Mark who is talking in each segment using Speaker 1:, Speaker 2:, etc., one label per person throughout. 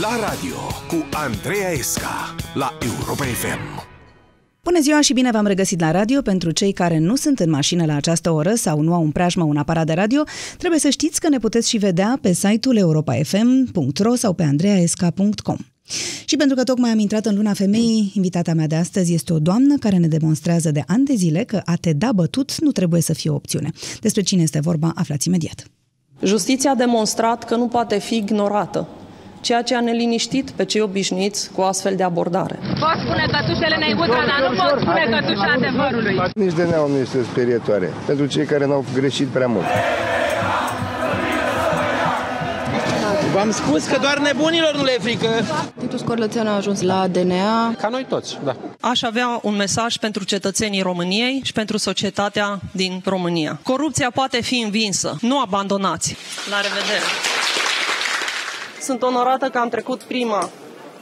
Speaker 1: La radio cu Andreea Esca la Europa FM.
Speaker 2: Bună ziua și bine v-am regăsit la radio. Pentru cei care nu sunt în mașină la această oră sau nu au în preajmă un aparat de radio, trebuie să știți că ne puteți și vedea pe site-ul europafm.ro sau pe andreaesca.com. Și pentru că tocmai am intrat în luna femeii, invitata mea de astăzi este o doamnă care ne demonstrează de ani de zile că a te da bătut nu trebuie să fie o opțiune. Despre cine este vorba, aflați imediat.
Speaker 3: Justiția a demonstrat că nu poate fi ignorată, ceea ce a neliniștit pe cei obișnuiți cu astfel de abordare.
Speaker 4: Pot spune cătușele neibuța, dar nu pot spune cătușa adevărului.
Speaker 5: Nici de neam nu este sperietoare pentru cei care n-au greșit prea mult.
Speaker 6: V-am spus că doar nebunilor nu le e frică.
Speaker 7: Titus Corlățean a ajuns la DNA.
Speaker 6: Ca noi toți, da.
Speaker 3: Aș avea un mesaj pentru cetățenii României și pentru societatea din România. Corupția poate fi învinsă. Nu abandonați. La revedere! Sunt onorată că am trecut prima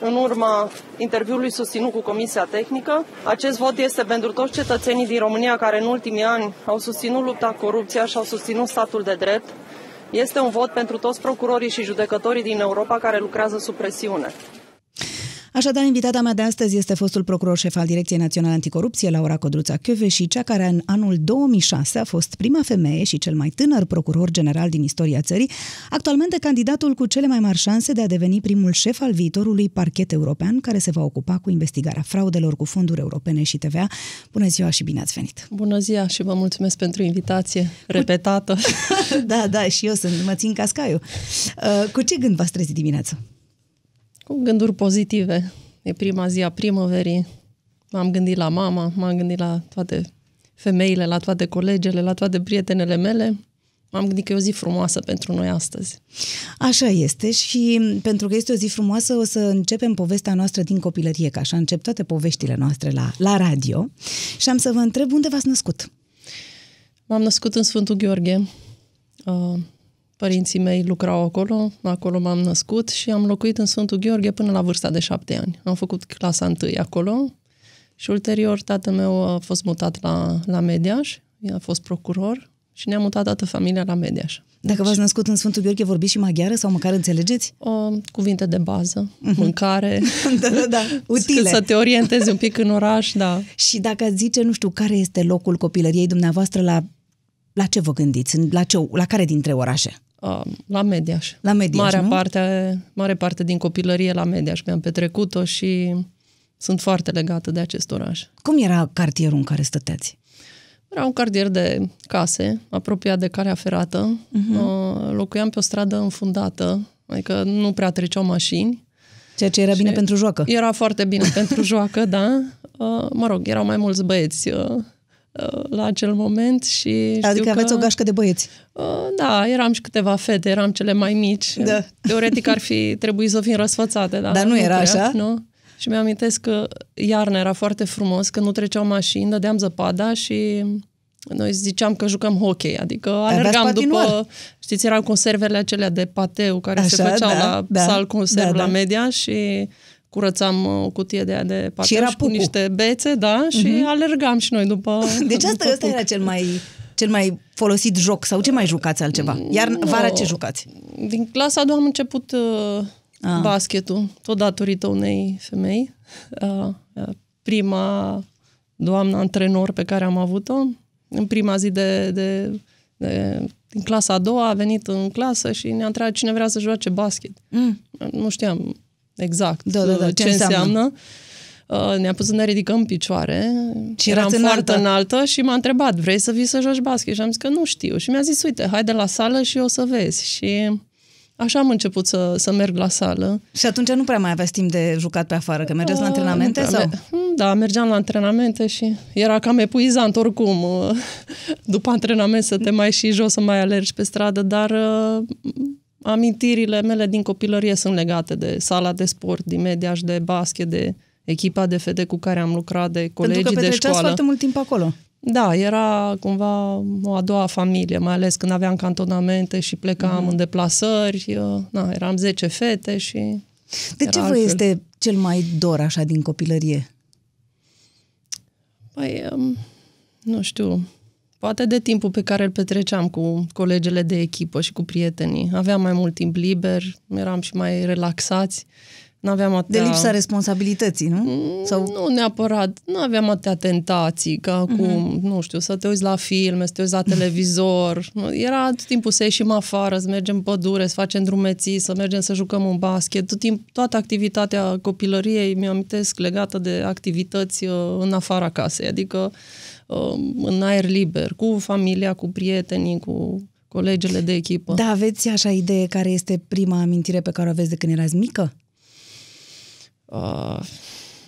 Speaker 3: în urma interviului susținut cu Comisia Tehnică. Acest vot este pentru toți cetățenii din România care în ultimii ani au susținut lupta cu corupția și au susținut statul de drept. Este un vot pentru toți procurorii și judecătorii din Europa care lucrează sub presiune.
Speaker 2: Așadar, invitata mea de astăzi este fostul procuror șef al Direcției Naționale Anticorupție, Laura Codruța Chioveș, și cea care în anul 2006 a fost prima femeie și cel mai tânăr procuror general din istoria țării, actualmente candidatul cu cele mai mari șanse de a deveni primul șef al viitorului parchet european care se va ocupa cu investigarea fraudelor cu fonduri europene și TVA. Bună ziua și bine ați venit!
Speaker 3: Bună ziua și vă mulțumesc pentru invitație repetată.
Speaker 2: da, da, și eu sunt, mă țin cascaiu. Uh, cu ce gând v-ați trezit dimineața?
Speaker 3: Cu gânduri pozitive. E prima zi a primăverii. M-am gândit la mama, m-am gândit la toate femeile, la toate colegele, la toate prietenele mele. M-am gândit că e o zi frumoasă pentru noi astăzi.
Speaker 2: Așa este și pentru că este o zi frumoasă o să începem povestea noastră din copilărie, că așa încep toate poveștile noastre la, la radio și am să vă întreb unde v-ați născut?
Speaker 3: M-am născut în Sfântul Gheorghe. Uh, Părinții mei lucrau acolo, acolo m-am născut și am locuit în Sfântul Gheorghe până la vârsta de șapte ani. Am făcut clasa întâi acolo și ulterior tatăl meu a fost mutat la, la Mediaș, a fost procuror și ne-a mutat toată familia la Mediaș.
Speaker 2: Dacă v-ați născut în Sfântul Gheorghe, vorbiți și maghiară sau măcar înțelegeți?
Speaker 3: O, cuvinte de bază, uh-huh. mâncare,
Speaker 2: da, da, da, utile.
Speaker 3: să te orientezi un pic în oraș, da.
Speaker 2: Și dacă zice, nu știu, care este locul copilăriei dumneavoastră, la, la ce vă gândiți? La, ce, la care dintre orașe?
Speaker 3: La Mediaș.
Speaker 2: La Mediaș,
Speaker 3: Marea
Speaker 2: nu?
Speaker 3: parte, mare parte din copilărie la Mediaș mi-am petrecut-o și sunt foarte legată de acest oraș.
Speaker 2: Cum era cartierul în care stăteați?
Speaker 3: Era un cartier de case, apropiat de calea ferată. Uh-huh. Locuiam pe o stradă înfundată, adică nu prea treceau mașini.
Speaker 2: Ceea ce era bine pentru joacă.
Speaker 3: Era foarte bine pentru joacă, da. Mă rog, erau mai mulți băieți la acel moment și
Speaker 2: Adică
Speaker 3: că,
Speaker 2: aveți o gașcă de băieți.
Speaker 3: Da, eram și câteva fete, eram cele mai mici.
Speaker 2: Da.
Speaker 3: Teoretic ar fi trebuit să fim răsfățate, dar,
Speaker 2: dar nu, nu era
Speaker 3: prea,
Speaker 2: așa?
Speaker 3: Nu? Și mi-am amintesc că iarna era foarte frumos, că nu treceau mașini, dădeam zăpada și noi ziceam că jucăm hockey, adică alergam după, știți, erau conservele acelea de pateu care
Speaker 2: așa,
Speaker 3: se făceau
Speaker 2: da,
Speaker 3: la
Speaker 2: da,
Speaker 3: sal conserv
Speaker 2: da,
Speaker 3: la
Speaker 2: da.
Speaker 3: media și curățam o cutie de aia de pateu
Speaker 2: și, era
Speaker 3: și cu niște bețe, da, și
Speaker 2: Mhm.
Speaker 3: uh-huh. alergam și noi după
Speaker 2: Deci asta,
Speaker 3: după
Speaker 2: asta era cel mai, cel mai folosit joc sau ce mai jucați altceva? Iar
Speaker 3: No.
Speaker 2: vara ce jucați?
Speaker 3: Din clasa a doua am început uh,
Speaker 2: Ah.
Speaker 3: basketul, tot datorită unei femei. Uh, uh, prima doamnă antrenor pe care am avut-o, în prima zi de, de, de din clasa a doua a venit în clasă și ne-a întrebat cine vrea să joace basket.
Speaker 2: Mm.
Speaker 3: Nu știam exact
Speaker 2: Da, da, da,
Speaker 3: ce,
Speaker 2: ce înseamnă.
Speaker 3: înseamnă. Uh, ne-a pus să ne ridicăm în picioare.
Speaker 2: Și
Speaker 3: Eram
Speaker 2: erați
Speaker 3: foarte
Speaker 2: înaltă.
Speaker 3: înaltă și m-a întrebat, vrei să vii să joci basket? Și am zis că nu știu. Și mi-a zis, uite, hai de la sală și o să vezi. Și așa am început să, să merg la sală.
Speaker 2: Și atunci nu prea mai aveați timp de jucat pe afară, că mergeți la
Speaker 3: Uh,
Speaker 2: antrenamente
Speaker 3: nu prea
Speaker 2: sau?
Speaker 3: me- Da, mergeam la antrenamente și era cam epuizant oricum uh, după antrenament să te mai și jos, să mai alergi pe stradă, dar uh, amintirile mele din copilărie sunt legate de sala de sport, din media și de basket, de echipa de fete cu care am lucrat, de colegii
Speaker 2: Pentru că
Speaker 3: de
Speaker 2: petreceați
Speaker 3: școală.
Speaker 2: foarte mult timp acolo.
Speaker 3: Da, era cumva o a doua familie, mai ales când aveam cantonamente și plecam
Speaker 2: Mhm.
Speaker 3: mm. în deplasări. uh, Na, eram 10 fete și...
Speaker 2: De
Speaker 3: Era
Speaker 2: ce vă
Speaker 3: altfel.
Speaker 2: este cel mai dor așa din copilărie?
Speaker 3: Păi, um, nu știu, poate de timpul pe care îl petreceam cu colegele de echipă și cu prietenii. Aveam mai mult timp liber, eram și mai relaxați. N-aveam atâtea...
Speaker 2: De lipsa responsabilității, nu?
Speaker 3: Sau... Nu neapărat, nu aveam atâtea tentații ca acum, uh-huh. nu știu, să te uiți la filme, să te uiți la televizor. Era tot timpul să ieșim afară, să mergem în pădure, să facem drumeții, să mergem să jucăm un basket. Tot timp, toată activitatea copilăriei mi amintesc legată de activități uh, în afara casei, adică uh, în aer liber, cu familia, cu prietenii, cu colegele de echipă.
Speaker 2: Da, aveți așa idee care este prima amintire pe care o aveți de când erați mică?
Speaker 3: Uh,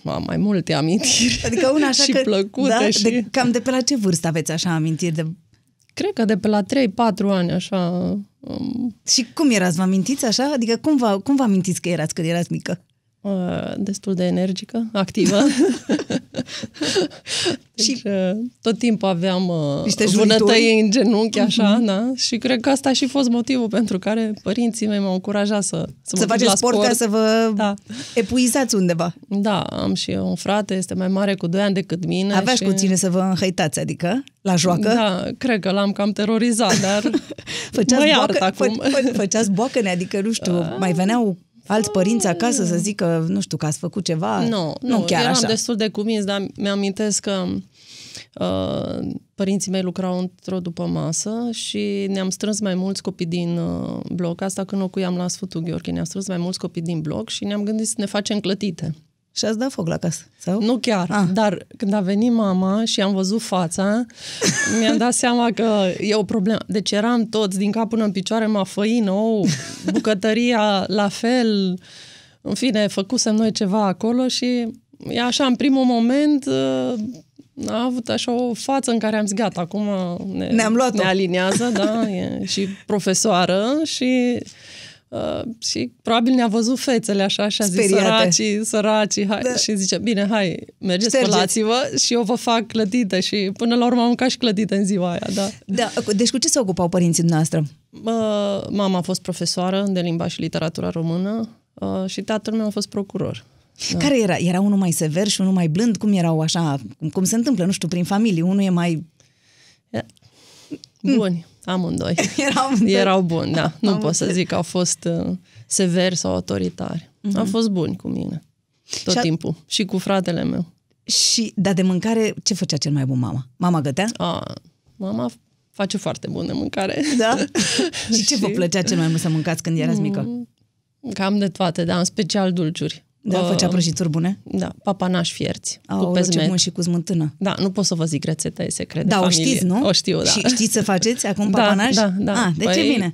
Speaker 3: am mai multe amintiri
Speaker 2: Adică una așa
Speaker 3: și
Speaker 2: că,
Speaker 3: plăcute.
Speaker 2: Da?
Speaker 3: Și...
Speaker 2: De, cam de pe la ce vârstă aveți așa amintiri? De...
Speaker 3: Cred că de pe la 3-4 ani, așa... Um,
Speaker 2: Și cum erați? Vă amintiți așa? Adică cum vă, cum vă amintiți că erați când erați mică?
Speaker 3: Uh, destul de energică, activă. deci,
Speaker 2: Și-
Speaker 3: uh, tot timpul aveam uh,
Speaker 2: Niște
Speaker 3: vânătăi
Speaker 2: jurituri?
Speaker 3: în genunchi, așa, da? Și cred că asta a și fost motivul pentru care părinții mei m-au încurajat să, să, mă
Speaker 2: Să
Speaker 3: duc
Speaker 2: faceți
Speaker 3: la
Speaker 2: sport,
Speaker 3: sport
Speaker 2: ca să vă
Speaker 3: Da.
Speaker 2: epuizați undeva.
Speaker 3: Da, am și eu un frate, este mai mare cu 2 ani decât mine.
Speaker 2: Aveați
Speaker 3: și...
Speaker 2: cu ține să vă înhăitați, adică, la joacă?
Speaker 3: Da, cred că l-am cam terorizat, dar
Speaker 2: Făceați
Speaker 3: mă iart
Speaker 2: boacă,
Speaker 3: acum.
Speaker 2: Fă, fă, făceați boacăne, adică, nu știu, mai veneau alți părinți acasă să zică, nu știu, că ați făcut ceva?
Speaker 3: Nu,
Speaker 2: nu chiar
Speaker 3: eram
Speaker 2: așa.
Speaker 3: destul de convins, dar mi-amintesc că uh, părinții mei lucrau într-o după masă și ne-am strâns mai mulți copii din uh, bloc. Asta când locuiam la Sfântul Gheorghe, ne-am strâns mai mulți copii din bloc și ne-am gândit să ne facem clătite.
Speaker 2: Și ați dat foc la casă? Sau?
Speaker 3: Nu chiar,
Speaker 2: Ah.
Speaker 3: dar când a venit mama și am văzut fața, mi-am dat seama că e o problemă. Deci eram toți din cap până în picioare, mă făină, ou, bucătăria la fel, în fine, făcusem noi ceva acolo și e așa, în primul moment, uh, a avut așa o față în care am zis, gata, acum ne,
Speaker 2: Ne-am luat-o."
Speaker 3: ne aliniază, da, e și profesoară și Uh, și probabil ne-a văzut fețele așa și a zis
Speaker 2: Speriate.
Speaker 3: săracii, săracii, hai.
Speaker 2: Da.
Speaker 3: Și zice, bine, hai, mergeți,
Speaker 2: Ștergeți.
Speaker 3: spălați-vă și eu vă fac clătită și până la urmă am mâncat și clătită în ziua aia, da.
Speaker 2: Da, deci cu ce se ocupau părinții noastre?
Speaker 3: Bă, mama a fost profesoară de limba și literatura română uh, și tatăl meu a fost procuror.
Speaker 2: Da. Care era? Era unul mai sever și unul mai blând? Cum erau așa? Cum, cum se întâmplă, nu știu, prin familie? Unul e mai...
Speaker 3: Buni, amândoi.
Speaker 2: Erau amândoi.
Speaker 3: Erau buni, da. Nu
Speaker 2: Am
Speaker 3: pot să
Speaker 2: înțeles.
Speaker 3: zic că au fost uh, severi sau autoritari. Au fost buni cu mine. Tot
Speaker 2: Și a-
Speaker 3: timpul. Și cu fratele meu.
Speaker 2: Și, dar de mâncare, ce făcea cel mai bun mama? Mama gătea?
Speaker 3: A, mama face foarte bună mâncare.
Speaker 2: Da? și ce vă
Speaker 3: Și-
Speaker 2: plăcea cel mai mult să mâncați când erați mică?
Speaker 3: Cam de toate, da, în special dulciuri.
Speaker 2: Da,
Speaker 3: Uh,
Speaker 2: făcea prăjituri bune?
Speaker 3: Da, papanași fierți, cu
Speaker 2: Au ce
Speaker 3: pezmet.
Speaker 2: bun și cu smântână.
Speaker 3: Da, nu pot să vă zic rețeta, e secret
Speaker 2: Da,
Speaker 3: de
Speaker 2: o
Speaker 3: familie.
Speaker 2: știți, nu?
Speaker 3: O știu, da.
Speaker 2: Și știți să faceți acum
Speaker 3: Da,
Speaker 2: papanaș?
Speaker 3: da, da.
Speaker 2: Ah, de ce
Speaker 3: Păi,
Speaker 2: bine?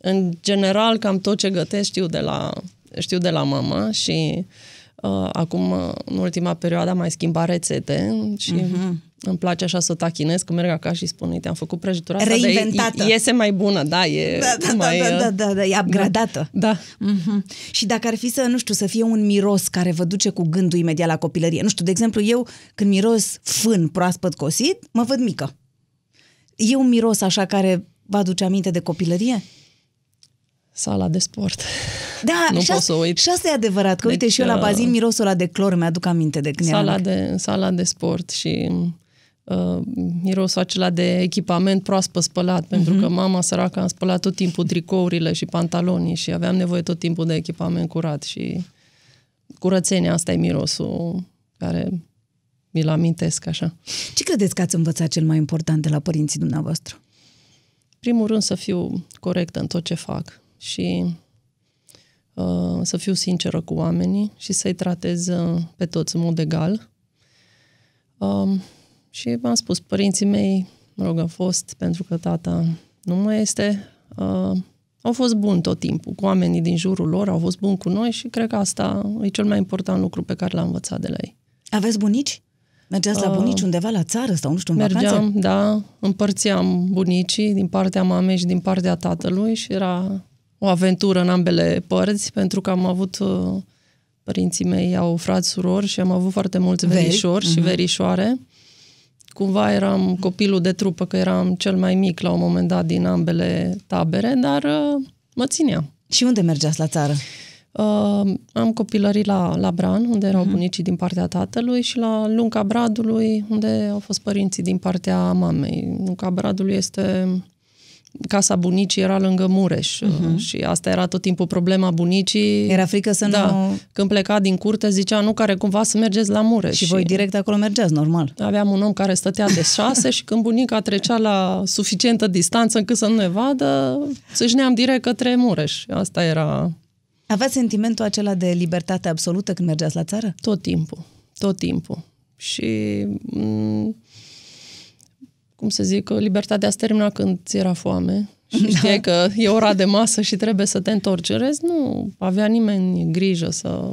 Speaker 3: În general, cam tot ce gătesc știu de la, știu de la mama și uh, acum, uh, în ultima perioadă, am mai schimbat rețete și
Speaker 2: Mhm.
Speaker 3: Îmi place așa să tachinez, că merg acasă și spun, uite, am făcut prăjitura asta,
Speaker 2: Reinventată.
Speaker 3: dar iese mai bună, da, e
Speaker 2: Da, da,
Speaker 3: mai...
Speaker 2: da,
Speaker 3: uh,
Speaker 2: da, da, da, e upgradată.
Speaker 3: Da,
Speaker 2: Mhm. Și dacă ar fi să, nu știu, să fie un miros care vă duce cu gândul imediat la copilărie. Nu știu, de exemplu, eu când miros fân proaspăt cosit, mă văd mică. E un miros așa care vă aduce aminte de copilărie?
Speaker 3: sala de sport.
Speaker 2: Da,
Speaker 3: Nu
Speaker 2: și,
Speaker 3: pot
Speaker 2: asta-
Speaker 3: să uit.
Speaker 2: și asta e adevărat, că uite
Speaker 3: Deci,
Speaker 2: și eu la
Speaker 3: uh,
Speaker 2: bazin mirosul ăla de clor mi-aduc aminte de când
Speaker 3: sala
Speaker 2: eram mică.
Speaker 3: de, sala de sport și uh, mirosul acela de echipament proaspăt spălat, pentru
Speaker 2: Mhm.
Speaker 3: că mama săracă a spălat tot timpul tricourile și pantalonii și aveam nevoie tot timpul de echipament curat și curățenia asta e mirosul care mi-l amintesc așa.
Speaker 2: Ce credeți că ați învățat cel mai important de la părinții dumneavoastră?
Speaker 3: primul rând să fiu corectă în tot ce fac și uh, să fiu sinceră cu oamenii și să-i tratez uh, pe toți în mod egal. Um, și v-am spus, părinții mei, mă rog, au fost, pentru că tata nu mai este, uh, au fost buni tot timpul cu oamenii din jurul lor, au fost buni cu noi și cred că asta e cel mai important lucru pe care l-am învățat de la ei.
Speaker 2: Aveți bunici? Mergeați la
Speaker 3: Uh,
Speaker 2: bunici undeva la țară sau nu știu, în vacanțe?
Speaker 3: Mergeam, da, împărțeam bunicii din partea mamei și din partea tatălui și era o aventură în ambele părți, pentru că am avut, uh, părinții mei au frați, surori și am avut foarte mulți
Speaker 2: Veri.
Speaker 3: verișori și verișoare. Cumva eram copilul de trupă, că eram cel mai mic la un moment dat din ambele tabere, dar uh, mă țineam.
Speaker 2: Și unde mergeați la țară?
Speaker 3: Uh, am copilărit la, la Bran, unde erau uh-huh. bunicii din partea tatălui, și la Lunca Bradului, unde au fost părinții din partea mamei. Lunca Bradului este casa bunicii era lângă Mureș uh-huh. și asta era tot timpul problema bunicii.
Speaker 2: Era frică să
Speaker 3: da,
Speaker 2: nu...
Speaker 3: Când pleca din curte zicea, nu, care cumva să mergeți la Mureș.
Speaker 2: Și, și voi direct acolo mergeați, normal.
Speaker 3: Aveam un om care stătea de șase și când bunica trecea la suficientă distanță încât să nu ne vadă, țâșneam direct către Mureș. Asta era...
Speaker 2: Aveați sentimentul acela de libertate absolută când mergeați la țară?
Speaker 3: Tot timpul, tot timpul. Și m- cum să zic, libertatea se termina când ți era foame și da. știai că e ora de masă și trebuie să te întorci. În rest, nu avea nimeni grijă să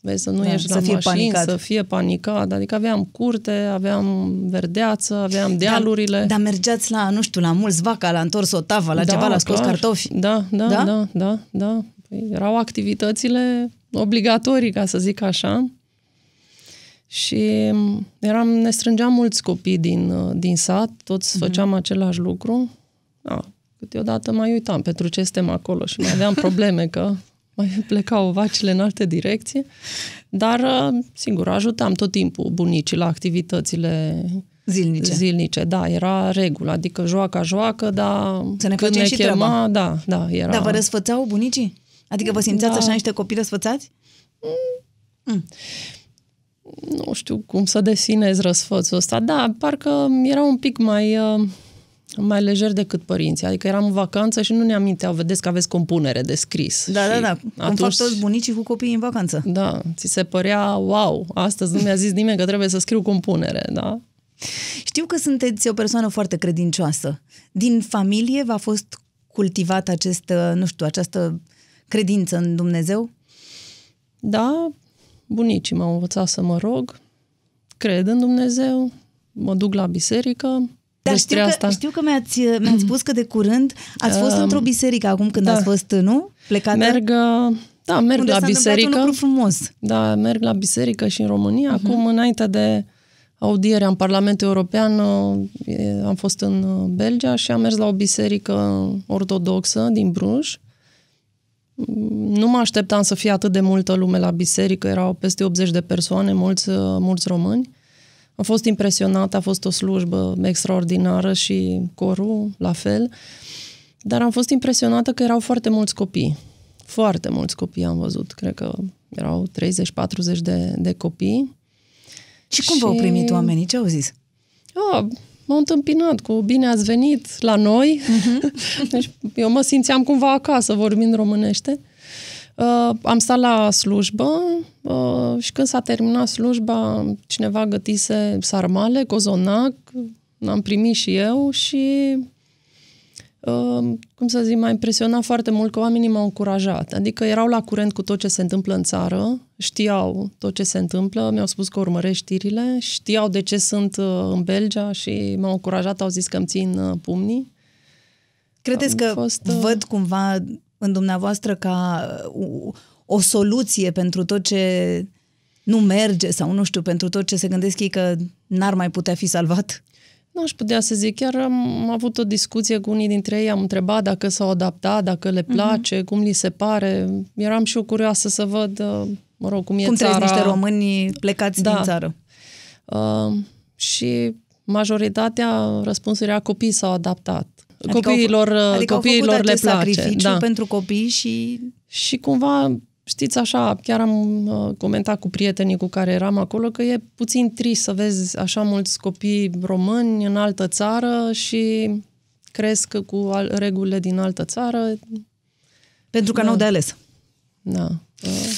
Speaker 3: vezi, să nu da, ieși
Speaker 2: să
Speaker 3: la
Speaker 2: fie
Speaker 3: mașini,
Speaker 2: panicat.
Speaker 3: să fie panicat. Adică aveam curte, aveam verdeață, aveam dealurile.
Speaker 2: Dar, dar mergeați la, nu știu, la mulți vaca, la întors o tavă, la
Speaker 3: da,
Speaker 2: ceva, la scos
Speaker 3: clar.
Speaker 2: cartofi.
Speaker 3: Da, da,
Speaker 2: Da?
Speaker 3: da, da, da. da. Păi erau activitățile obligatorii, ca să zic așa. Și eram, ne strângeam mulți copii din, uh, din sat, toți uh-huh. făceam același lucru. Da, câteodată mai uitam pentru ce suntem acolo și mai aveam probleme că mai plecau vacile în alte direcții. Dar, uh, sigur, ajutam tot timpul bunicii la activitățile
Speaker 2: Zilnice.
Speaker 3: zilnice. Da, era regulă, adică joaca, joacă, dar
Speaker 2: Să ne
Speaker 3: când
Speaker 2: facem
Speaker 3: ne
Speaker 2: și
Speaker 3: chema,
Speaker 2: treaba.
Speaker 3: da, da, era...
Speaker 2: Dar vă răsfățau bunicii? Adică vă simțeați
Speaker 3: Da.
Speaker 2: așa niște copii răsfățați?
Speaker 3: Nu știu cum să definez răsfățul ăsta, da, parcă era un pic mai, uh, mai lejer decât părinții. Adică eram în vacanță și nu ne aminteau, vedeți că aveți compunere de scris.
Speaker 2: Da, da,
Speaker 3: Și
Speaker 2: da. Cum
Speaker 3: atunci,
Speaker 2: fac toți bunicii cu copiii în vacanță.
Speaker 3: Da, ți se părea, wow, astăzi nu mi-a zis nimeni că trebuie să scriu compunere, da?
Speaker 2: Știu că sunteți o persoană foarte credincioasă. Din familie v-a fost cultivat acest, nu știu, această credință în Dumnezeu?
Speaker 3: Da, bunicii m-au învățat să mă rog, cred în Dumnezeu, mă duc la biserică,
Speaker 2: Dar
Speaker 3: despre
Speaker 2: știu
Speaker 3: asta.
Speaker 2: că, știu că mi-ați, mi-ați spus că de curând ați fost
Speaker 3: Um,
Speaker 2: într-o biserică acum când
Speaker 3: da.
Speaker 2: ați fost, nu? Plecată?
Speaker 3: Merg, uh, da, merg
Speaker 2: unde
Speaker 3: la
Speaker 2: s-a întâmplat
Speaker 3: biserică.
Speaker 2: un lucru frumos.
Speaker 3: Da, merg la biserică și în România.
Speaker 2: Mhm.
Speaker 3: Uh-huh. Acum, înainte de audierea în Parlamentul European, uh, e, am fost în uh, Belgia și am mers la o biserică ortodoxă din Bruj. Mm, Nu mă așteptam să fie atât de multă lume la biserică, erau peste 80 de persoane, mulți, uh, mulți români. Am fost impresionată, a fost o slujbă extraordinară și corul la fel. Dar am fost impresionată că erau foarte mulți copii. Foarte mulți copii am văzut. Cred că erau 30-40 de, de copii.
Speaker 2: Și cum v-au primit oamenii? Ce au zis?
Speaker 3: Oh, m-au întâmpinat cu bine ați venit la noi. deci eu mă simțeam cumva acasă vorbind românește. Uh, am stat la slujbă uh, și când s-a terminat slujba, cineva gătise sarmale, cozonac, am primit și eu și uh, cum să zic, m-a impresionat foarte mult că oamenii m-au încurajat. Adică erau la curent cu tot ce se întâmplă în țară, știau tot ce se întâmplă, mi-au spus că urmăresc știrile, știau de ce sunt uh, în Belgia și m-au încurajat, au zis că îmi țin uh, pumnii.
Speaker 2: Credeți
Speaker 3: Am
Speaker 2: că
Speaker 3: fost, uh,
Speaker 2: văd cumva în dumneavoastră ca o, o soluție pentru tot ce nu merge sau nu știu, pentru tot ce se gândesc ei că n-ar mai putea fi salvat?
Speaker 3: Nu aș putea să zic, chiar am avut o discuție cu unii dintre ei, am întrebat dacă s-au adaptat, dacă le place, uh-huh. cum li se pare. Eram și eu curioasă să văd, uh, mă rog, cum e
Speaker 2: Cum
Speaker 3: țara.
Speaker 2: trăiesc niște români plecați
Speaker 3: Da.
Speaker 2: din țară?
Speaker 3: Uh, și majoritatea răspunsului era copiii s-au adaptat.
Speaker 2: Adică
Speaker 3: copiilor
Speaker 2: au, fă- adică
Speaker 3: copiilor
Speaker 2: au făcut
Speaker 3: le
Speaker 2: acest
Speaker 3: place.
Speaker 2: sacrificiu
Speaker 3: Da.
Speaker 2: pentru copii și
Speaker 3: Și cumva, știți așa, chiar am uh, comentat cu prietenii cu care eram acolo că e puțin trist să vezi așa mulți copii români în altă țară și cresc cu al- regulile din altă țară.
Speaker 2: pentru că
Speaker 3: Da.
Speaker 2: n-au de ales.
Speaker 3: Da, uh,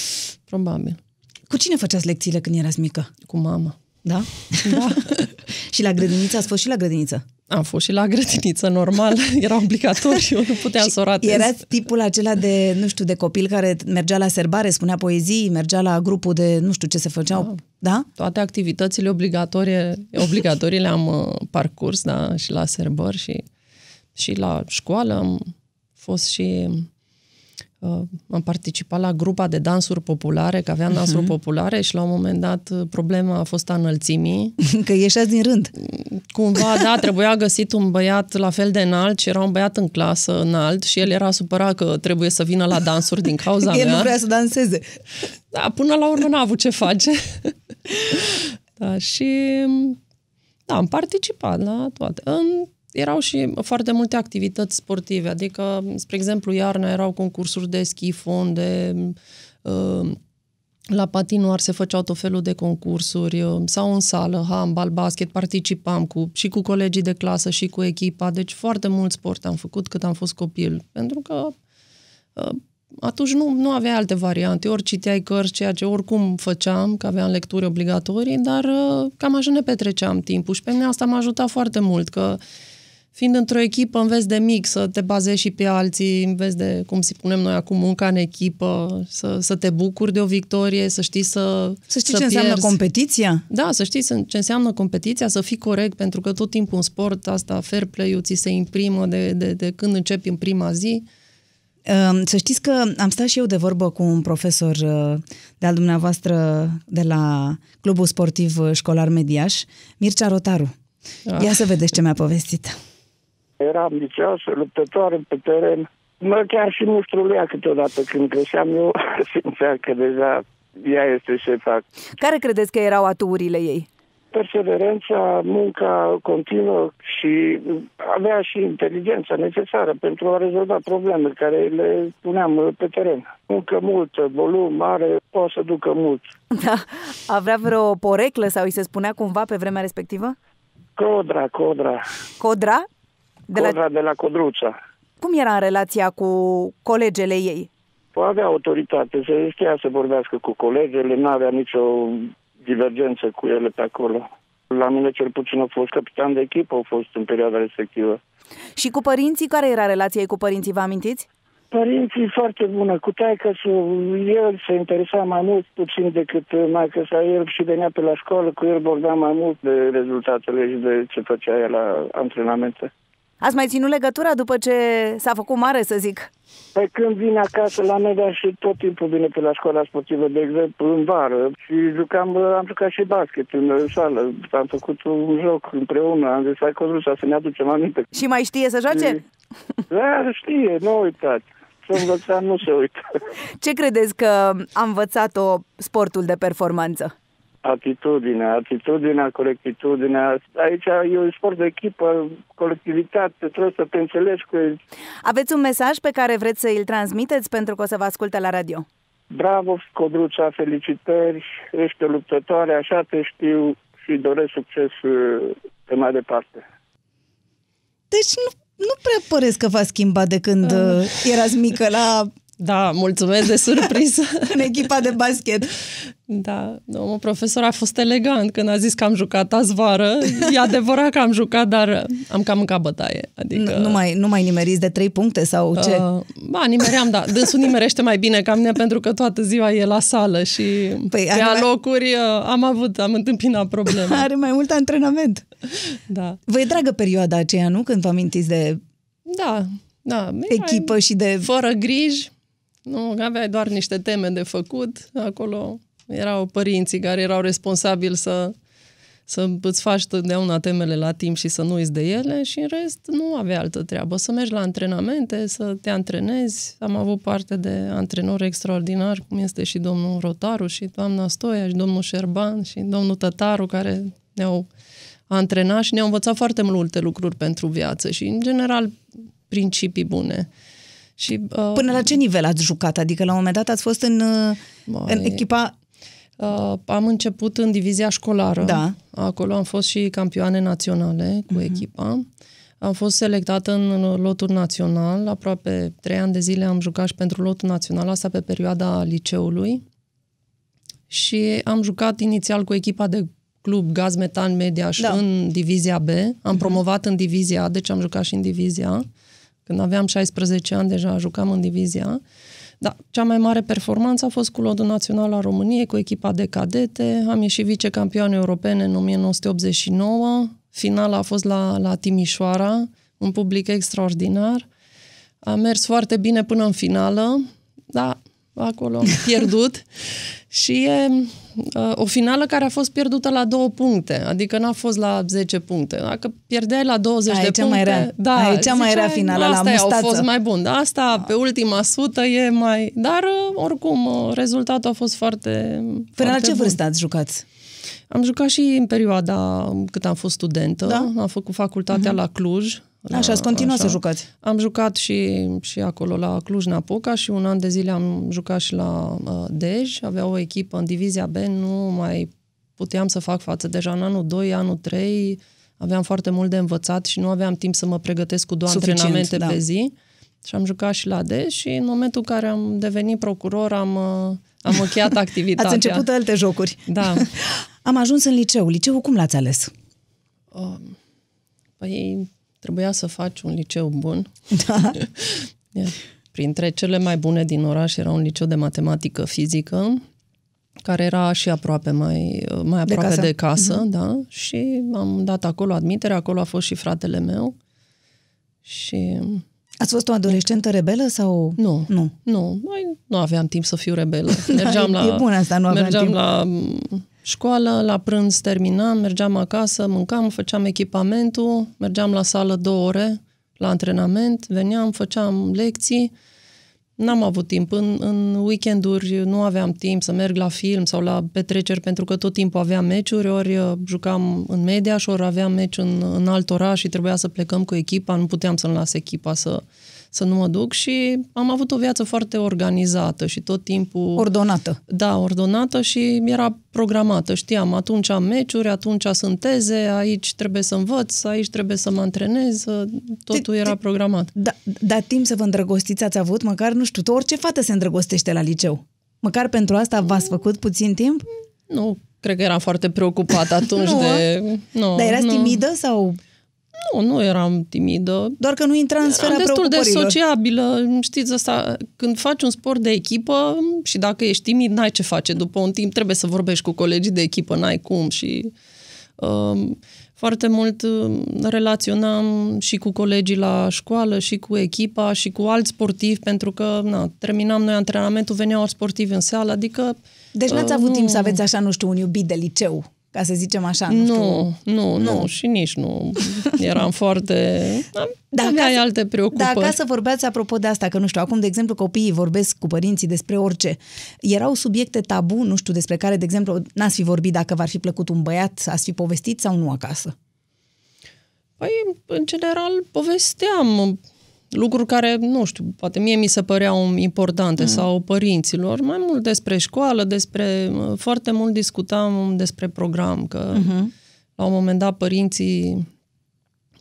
Speaker 3: probabil.
Speaker 2: Cu cine făceați lecțiile când erați mică?
Speaker 3: Cu mama.
Speaker 2: Da? Da. și la grădiniță? Ați fost și la grădiniță?
Speaker 3: Am fost și la grădiniță, normal, era obligatoriu, nu puteam să o ratez.
Speaker 2: Erați tipul acela de, nu știu, de copil care mergea la serbare, spunea poezii, mergea la grupul de, nu știu ce se făceau, da? da?
Speaker 3: toate activitățile obligatorie, obligatorii le-am uh, parcurs, da, și la serbări și, și la școală am fost și Uh, am participat la grupa de dansuri populare, că aveam dansuri uh-huh. populare și la un moment dat uh, problema a fost a înălțimii.
Speaker 2: Că ieșeați din rând.
Speaker 3: Cumva, da, trebuia găsit un băiat la fel de înalt și era un băiat în clasă înalt și el era supărat că trebuie să vină la dansuri din cauza
Speaker 2: el
Speaker 3: mea.
Speaker 2: nu vrea să danseze.
Speaker 3: Da, până la urmă n-a avut ce face. da, și da, am participat la toate. În erau și foarte multe activități sportive, adică, spre exemplu, iarna erau concursuri de schifon, de uh, la patinoar se făceau tot felul de concursuri uh, sau în sală, handbal, basket, participam cu, și cu colegii de clasă și cu echipa, deci foarte mult sport am făcut cât am fost copil, pentru că uh, atunci nu, nu avea alte variante, ori citeai cărți, ceea ce oricum făceam, că aveam lecturi obligatorii, dar cam așa ne petreceam timpul și pe mine asta m-a ajutat foarte mult, că uh, fiind într-o echipă, înveți de mic să te bazezi și pe alții, înveți de, cum spunem noi acum, munca în echipă, să, să te bucuri de o victorie, să știi să
Speaker 2: Să știi să ce pierzi. înseamnă competiția?
Speaker 3: Da, să știi ce înseamnă competiția, să fii corect, pentru că tot timpul în sport asta, fair play-ul ți se imprimă de, de, de când începi în prima zi.
Speaker 2: Să știți că am stat și eu de vorbă cu un profesor uh, de-al dumneavoastră de la Clubul Sportiv Școlar Mediaș, Mircea Rotaru. Ah. Ia să vedeți ce mi-a povestit.
Speaker 8: Era ambicioasă, luptătoare pe teren. Mă chiar și muștrulea câteodată când creșteam eu, simțea că deja ea este șefa.
Speaker 2: Care credeți că erau aturile ei?
Speaker 8: Perseverența, munca continuă și avea și inteligența necesară pentru a rezolva probleme care le puneam pe teren. Muncă multă, volum mare, poate să ducă mult.
Speaker 2: Da. Avea vreo poreclă sau îi se spunea cumva pe vremea respectivă?
Speaker 8: Codra, Codra.
Speaker 2: Codra?
Speaker 8: De Codra la... de la Codruța.
Speaker 2: Cum era în relația cu colegele ei?
Speaker 8: Avea autoritate, se știa să vorbească cu colegele, nu avea nicio divergență cu ele pe acolo. La mine cel puțin a fost capitan de echipă, au fost în perioada respectivă.
Speaker 2: Și cu părinții, care era relația ei cu părinții, vă amintiți?
Speaker 8: Părinții foarte bună, cu taică el se interesa mai mult puțin decât mai că sa el și venea pe la școală, cu el vorbea mai mult de rezultatele și de ce făcea el la antrenamente.
Speaker 2: Ați mai ținut legătura după ce s-a făcut mare, să zic?
Speaker 8: Păi când vine acasă la mea și tot timpul vine pe la școala sportivă, de exemplu, în vară și jucam, am jucat și basket în sală. Am făcut un joc împreună, am zis, hai Codruța să ne aducem aminte.
Speaker 2: Și mai știe să joace?
Speaker 8: Da, știe, nu uitați. Să învăța nu se uită.
Speaker 2: Ce credeți că a învățat-o sportul de performanță?
Speaker 8: Atitudinea, atitudinea, corectitudinea. Aici e un sport de echipă, colectivitate, trebuie să te înțelegi cu ei.
Speaker 2: Aveți un mesaj pe care vreți să îl transmiteți pentru că o să vă asculte la radio?
Speaker 8: Bravo, Codruța, felicitări, ești o luptătoare, așa te știu și doresc succes uh, pe mai departe.
Speaker 2: Deci nu, nu prea păresc că v-a schimbat de când uh. erați mică la
Speaker 3: da, mulțumesc de surpriză.
Speaker 2: în echipa de basket.
Speaker 3: Da, domnul profesor a fost elegant când a zis că am jucat azi vară. E adevărat că am jucat, dar am cam mâncat bătaie. Adică...
Speaker 2: Nu, nu, mai, nu mai nimeriți de trei puncte sau ce? Uh,
Speaker 3: ba, nimeream, da. Dânsul nimerește mai bine ca mine pentru că toată ziua e la sală și păi, pe alocuri uh, am avut, am întâmpinat probleme.
Speaker 2: Are mai mult antrenament.
Speaker 3: Da.
Speaker 2: Vă e dragă perioada aceea, nu? Când vă amintiți de
Speaker 3: da, da.
Speaker 2: echipă și de...
Speaker 3: Fără griji, nu, aveai doar niște teme de făcut. Acolo erau părinții care erau responsabili să, să îți faci totdeauna temele la timp și să nu uiți de ele și în rest nu avea altă treabă. Să mergi la antrenamente, să te antrenezi. Am avut parte de antrenori extraordinari, cum este și domnul Rotaru și doamna Stoia și domnul Șerban și domnul Tătaru, care ne-au antrenat și ne-au învățat foarte multe lucruri pentru viață și, în general, principii bune. Și,
Speaker 2: uh, Până la ce nivel ați jucat? Adică la un moment dat ați fost în, mai, în echipa...
Speaker 3: Uh, am început în divizia școlară.
Speaker 2: Da.
Speaker 3: Acolo am fost și campioane naționale cu uh-huh. echipa. Am fost selectată în lotul național. Aproape trei ani de zile am jucat și pentru lotul național, asta pe perioada liceului. Și am jucat inițial cu echipa de club Gaz Metan Mediaș da. în divizia B. Am uh-huh. promovat în divizia A, deci am jucat și în divizia A. Când aveam 16 ani, deja jucam în divizia. Da, cea mai mare performanță a fost cu lotul național al României, cu echipa de cadete. Am ieșit vicecampioane europene în 1989. Finala a fost la, la Timișoara, un public extraordinar. A mers foarte bine până în finală. da, acolo am pierdut și e uh, o finală care a fost pierdută la două puncte, adică n-a fost la 10 puncte. Dacă pierdeai la 20
Speaker 2: Aia
Speaker 3: de
Speaker 2: e cea
Speaker 3: puncte,
Speaker 2: mai rea.
Speaker 3: da,
Speaker 2: Aia e cea mai rea
Speaker 3: ziceai,
Speaker 2: finală, la
Speaker 3: asta e, au
Speaker 2: mustață."
Speaker 3: fost mai bun. Da, asta pe ultima sută e mai... Dar uh, oricum, uh, rezultatul a fost foarte
Speaker 2: Până la
Speaker 3: foarte
Speaker 2: ce
Speaker 3: bun.
Speaker 2: vârstă ați jucat?
Speaker 3: Am jucat și în perioada cât am fost studentă.
Speaker 2: Da?
Speaker 3: Am făcut facultatea la Cluj. La,
Speaker 2: Așa, ați continuat să jucați.
Speaker 3: Am jucat și, și acolo la Cluj-Napoca și un an de zile am jucat și la uh, Dej. Avea o echipă în divizia B, nu mai puteam să fac față. Deja în anul 2, anul 3 aveam foarte mult de învățat și nu aveam timp să mă pregătesc cu două
Speaker 2: Suficient,
Speaker 3: antrenamente
Speaker 2: da.
Speaker 3: pe zi. Și am jucat și la Dej și în momentul în care am devenit procuror am, uh, am încheiat activitatea.
Speaker 2: Ați început alte jocuri.
Speaker 3: Da.
Speaker 2: Am ajuns în liceu. Liceul cum l-ați ales?
Speaker 3: Păi trebuia să faci un liceu bun.
Speaker 2: Da.
Speaker 3: Ia. Printre cele mai bune din oraș era un liceu de matematică fizică, care era și aproape mai, mai aproape
Speaker 2: casă.
Speaker 3: de casă, uh-huh. da, și am dat acolo admitere, acolo a fost și fratele meu. Și
Speaker 2: Ați fost o adolescentă rebelă sau...
Speaker 3: nu,
Speaker 2: Nu.
Speaker 3: nu, noi nu aveam timp să fiu rebelă. Mergeam
Speaker 2: Da, e
Speaker 3: la,
Speaker 2: bun asta, nu aveam
Speaker 3: mergeam
Speaker 2: timp.
Speaker 3: la m, școală, la prânz terminam, mergeam acasă, mâncam, făceam echipamentul, mergeam la sală două ore la antrenament, veneam, făceam lecții. N-am avut timp. În, în weekenduri nu aveam timp să merg la film sau la petreceri pentru că tot timpul aveam meciuri, ori uh, jucam în media și ori aveam meci în, în alt oraș și trebuia să plecăm cu echipa, nu puteam să-mi las echipa să, să nu mă duc și am avut o viață foarte organizată și tot timpul...
Speaker 2: Ordonată.
Speaker 3: Da, ordonată și era programată. Știam, atunci am meciuri, atunci sunt teze, aici trebuie să învăț, aici trebuie să mă antrenez, totul
Speaker 2: Te-
Speaker 3: era
Speaker 2: te-
Speaker 3: programat.
Speaker 2: Da, dar timp să vă îndrăgostiți ați avut? Măcar, nu știu, orice fată se îndrăgostește la liceu. Măcar pentru asta v-ați făcut puțin timp?
Speaker 3: Nu, cred că eram foarte preocupat atunci
Speaker 2: Nu,
Speaker 3: de... Nu,
Speaker 2: Dar erați
Speaker 3: nu.
Speaker 2: timidă sau
Speaker 3: Nu, nu eram timidă.
Speaker 2: doar că nu intra în sfera
Speaker 3: Eram destul de
Speaker 2: preocupărilor?
Speaker 3: sociabilă. Știți asta, când faci un sport de echipă și dacă ești timid, n-ai ce face. După un timp trebuie să vorbești cu colegii de echipă, n-ai cum și... Um, foarte mult um, relaționam și cu colegii la școală, și cu echipa, și cu alți sportivi, pentru că na, terminam noi antrenamentul, veneau sportivi în sală, adică...
Speaker 2: Deci n-ați
Speaker 3: uh,
Speaker 2: avut
Speaker 3: nu-
Speaker 2: timp să aveți așa, nu știu, un iubit de liceu, ca să zicem așa, nu, știu.
Speaker 3: Nu, nu, nu, nu, și nici nu. Eram foarte...
Speaker 2: Da,
Speaker 3: aveai
Speaker 2: ca să-
Speaker 3: alte
Speaker 2: Da,
Speaker 3: preocupări.
Speaker 2: ca să vorbeați apropo de asta, că nu știu, acum, de exemplu, copiii vorbesc cu părinții despre orice. Erau subiecte tabu, nu știu, despre care, de exemplu, n-ați fi vorbit dacă v-ar fi plăcut un băiat, ați fi povestit sau nu acasă?
Speaker 3: Păi, în general, povesteam lucruri care, nu știu, poate mie mi se păreau importante mm. sau părinților, mai mult despre școală, despre, foarte mult discutam despre program, că mm-hmm. la un moment dat părinții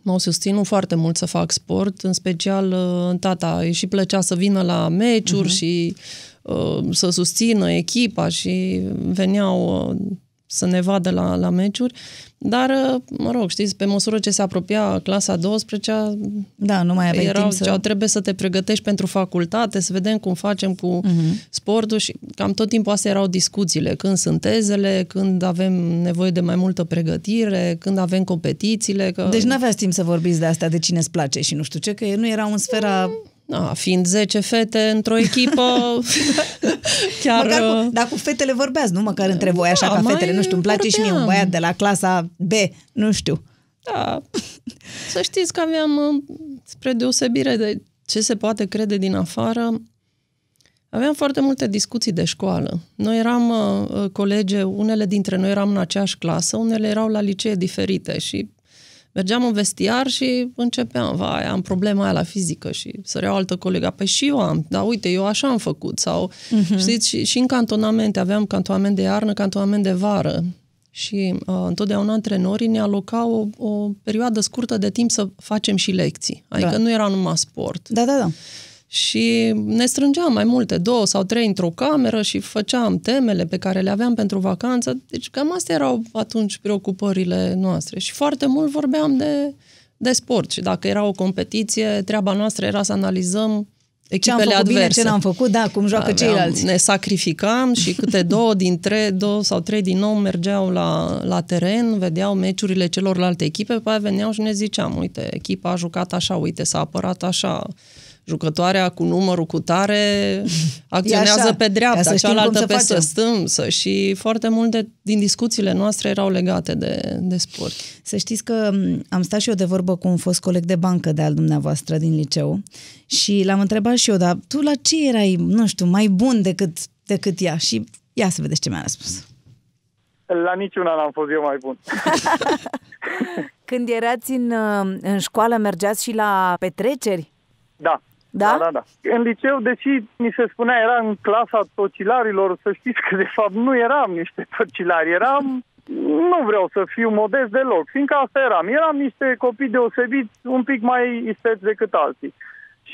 Speaker 3: m-au susținut foarte mult să fac sport, în special uh, tata îi și plăcea să vină la meciuri uh-huh. și uh, să susțină echipa și veneau uh, să ne vadă la, la meciuri. Dar, uh, mă rog, știți, pe măsură ce se apropia clasa 12
Speaker 2: Da, nu mai aveai
Speaker 3: erau,
Speaker 2: timp să...
Speaker 3: ziceau, trebuie să te pregătești pentru facultate, să vedem cum facem cu uh-huh. sportul și cam tot timpul astea erau discuțiile, când sunt tezele, când avem nevoie de mai multă pregătire, când avem competițiile. Că...
Speaker 2: Deci n-aveați timp să vorbiți de asta, de cine îți place și nu știu ce, că nu erau în sfera...
Speaker 3: Da, fiind 10 fete într-o echipă, chiar...
Speaker 2: Măcar
Speaker 3: uh,
Speaker 2: cu, dar cu fetele vorbeați, nu măcar între voi, așa
Speaker 3: Da,
Speaker 2: ca
Speaker 3: mai
Speaker 2: fetele, nu știu, îmi place și mie un
Speaker 3: vorbeam.
Speaker 2: băiat de la clasa B, nu știu.
Speaker 3: Da, să știți că aveam, uh, spre deosebire de ce se poate crede din afară, aveam foarte multe discuții de școală. Noi eram uh, uh, colege, unele dintre noi eram în aceeași clasă, unele erau la licee diferite și mergeam în vestiar și începeam, vai, am problema aia la fizică și sărea o altă colegă, păi și eu am, dar uite, eu așa am făcut sau, uh-huh. știți, și, și în cantonamente, aveam cantonament de iarnă, cantonament de vară și uh, întotdeauna antrenorii ne alocau o, o perioadă scurtă de timp să facem și lecții, adică
Speaker 2: Da.
Speaker 3: nu era numai sport.
Speaker 2: Da, da, da.
Speaker 3: Și ne strângeam mai multe, două sau trei într-o cameră și făceam temele pe care le aveam pentru vacanță. Deci cam astea erau atunci preocupările noastre. Și foarte mult vorbeam de, de sport. Și dacă era o competiție, treaba noastră era să analizăm
Speaker 2: Ce am
Speaker 3: echipele
Speaker 2: făcut bine,
Speaker 3: adverse.
Speaker 2: ce n-am făcut, da, cum joacă
Speaker 3: Aveam-
Speaker 2: ceilalți.
Speaker 3: Ne sacrificam și câte două dintre, două sau trei din nou mergeau la, la teren, vedeau meciurile celorlalte echipe, pe aia veneau și ne ziceam, uite, echipa a jucat așa, uite, s-a apărat așa, jucătoarea cu numărul cu tare acționează
Speaker 2: așa,
Speaker 3: pe
Speaker 2: ca
Speaker 3: dreapta,
Speaker 2: să știm cum
Speaker 3: cealaltă
Speaker 2: să
Speaker 3: pe
Speaker 2: facem.
Speaker 3: stânsă și foarte multe din discuțiile noastre erau legate de, de sport.
Speaker 2: Să știți că m, am stat și eu de vorbă cu un fost coleg de bancă de al dumneavoastră din liceu și l-am întrebat și eu, dar tu la ce erai, nu știu, mai bun decât, decât ea? Și ia să vedeți ce mi-a răspuns.
Speaker 9: La niciuna n-am fost eu mai bun.
Speaker 10: Când erați în, uh, în școală, mergeați și la petreceri?
Speaker 9: Da.
Speaker 10: Da?
Speaker 9: Da, da, da. În liceu, deși mi se spunea, era în clasa tocilarilor, să știți că de fapt nu eram niște tocilari, eram, nu vreau să fiu modest deloc, fiindcă asta eram. Eram niște copii deosebiți, un pic mai isteți decât alții.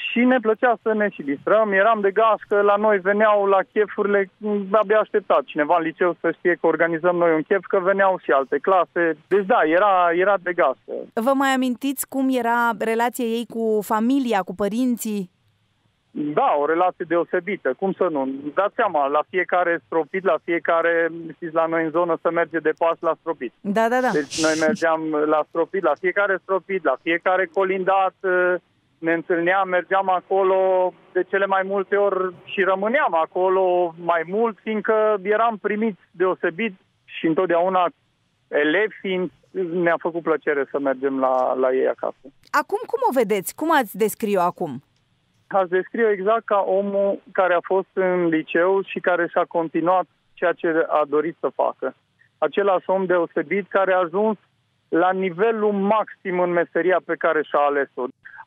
Speaker 9: Și ne plăcea să ne și distrăm, eram de gașcă, la noi veneau la chefurile, abia așteptat cineva în liceu să știe că organizăm noi un chef, că veneau și alte clase. Deci da, era, era de gașcă.
Speaker 10: Vă mai amintiți cum era relația ei cu familia, cu părinții?
Speaker 9: Da, o relație deosebită, cum să nu? Dați seama, la fiecare stropit, la fiecare, știți, la noi în zonă să merge de pas la stropit.
Speaker 10: Da, da, da.
Speaker 9: Deci noi mergeam la stropit, la fiecare stropit, la fiecare colindat, ne întâlneam, mergeam acolo de cele mai multe ori și rămâneam acolo mai mult, fiindcă eram primiți deosebit și întotdeauna elevi fiind, ne-a făcut plăcere să mergem la, la ei acasă.
Speaker 10: Acum cum o vedeți? Cum ați descrie-o acum?
Speaker 9: Aș descrie exact ca omul care a fost în liceu și care și-a continuat ceea ce a dorit să facă. Același om deosebit care a ajuns la nivelul maxim în meseria pe care și-a ales-o.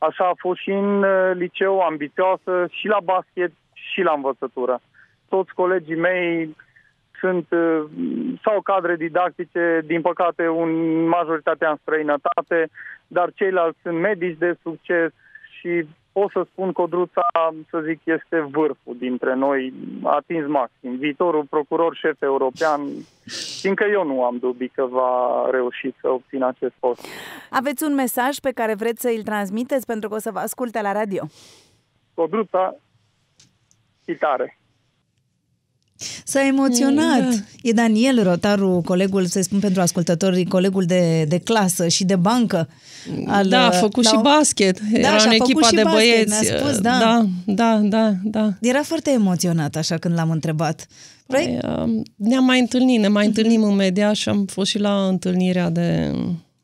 Speaker 9: Așa a fost și în uh, liceu, ambițioasă, și la basket, și la învățătură. Toți colegii mei sunt uh, sau cadre didactice, din păcate un, majoritatea în străinătate, dar ceilalți sunt medici de succes și pot să spun Codruța, să zic, este vârful dintre noi, atins maxim. Viitorul procuror șef european, fiindcă eu nu am dubii că va reuși să obțină acest post.
Speaker 10: Aveți un mesaj pe care vreți să îl transmiteți pentru că o să vă asculte la radio?
Speaker 9: Codruța, chitare.
Speaker 2: S-a emoționat.
Speaker 3: Da.
Speaker 2: E Daniel Rotaru, colegul, să spun pentru ascultători, colegul de, de clasă și de bancă. Al,
Speaker 3: da, a făcut
Speaker 2: la-
Speaker 3: și basket.
Speaker 2: Da,
Speaker 3: Era
Speaker 2: și-a
Speaker 3: în
Speaker 2: făcut
Speaker 3: echipa
Speaker 2: și
Speaker 3: de
Speaker 2: basket,
Speaker 3: băieți.
Speaker 2: mi-a spus, da.
Speaker 3: da, da, da, da.
Speaker 2: Era foarte emoționat așa când l-am întrebat. Vrei?
Speaker 3: Păi, um, ne-am mai întâlnit, ne mai întâlnim în media și am fost și la întâlnirea de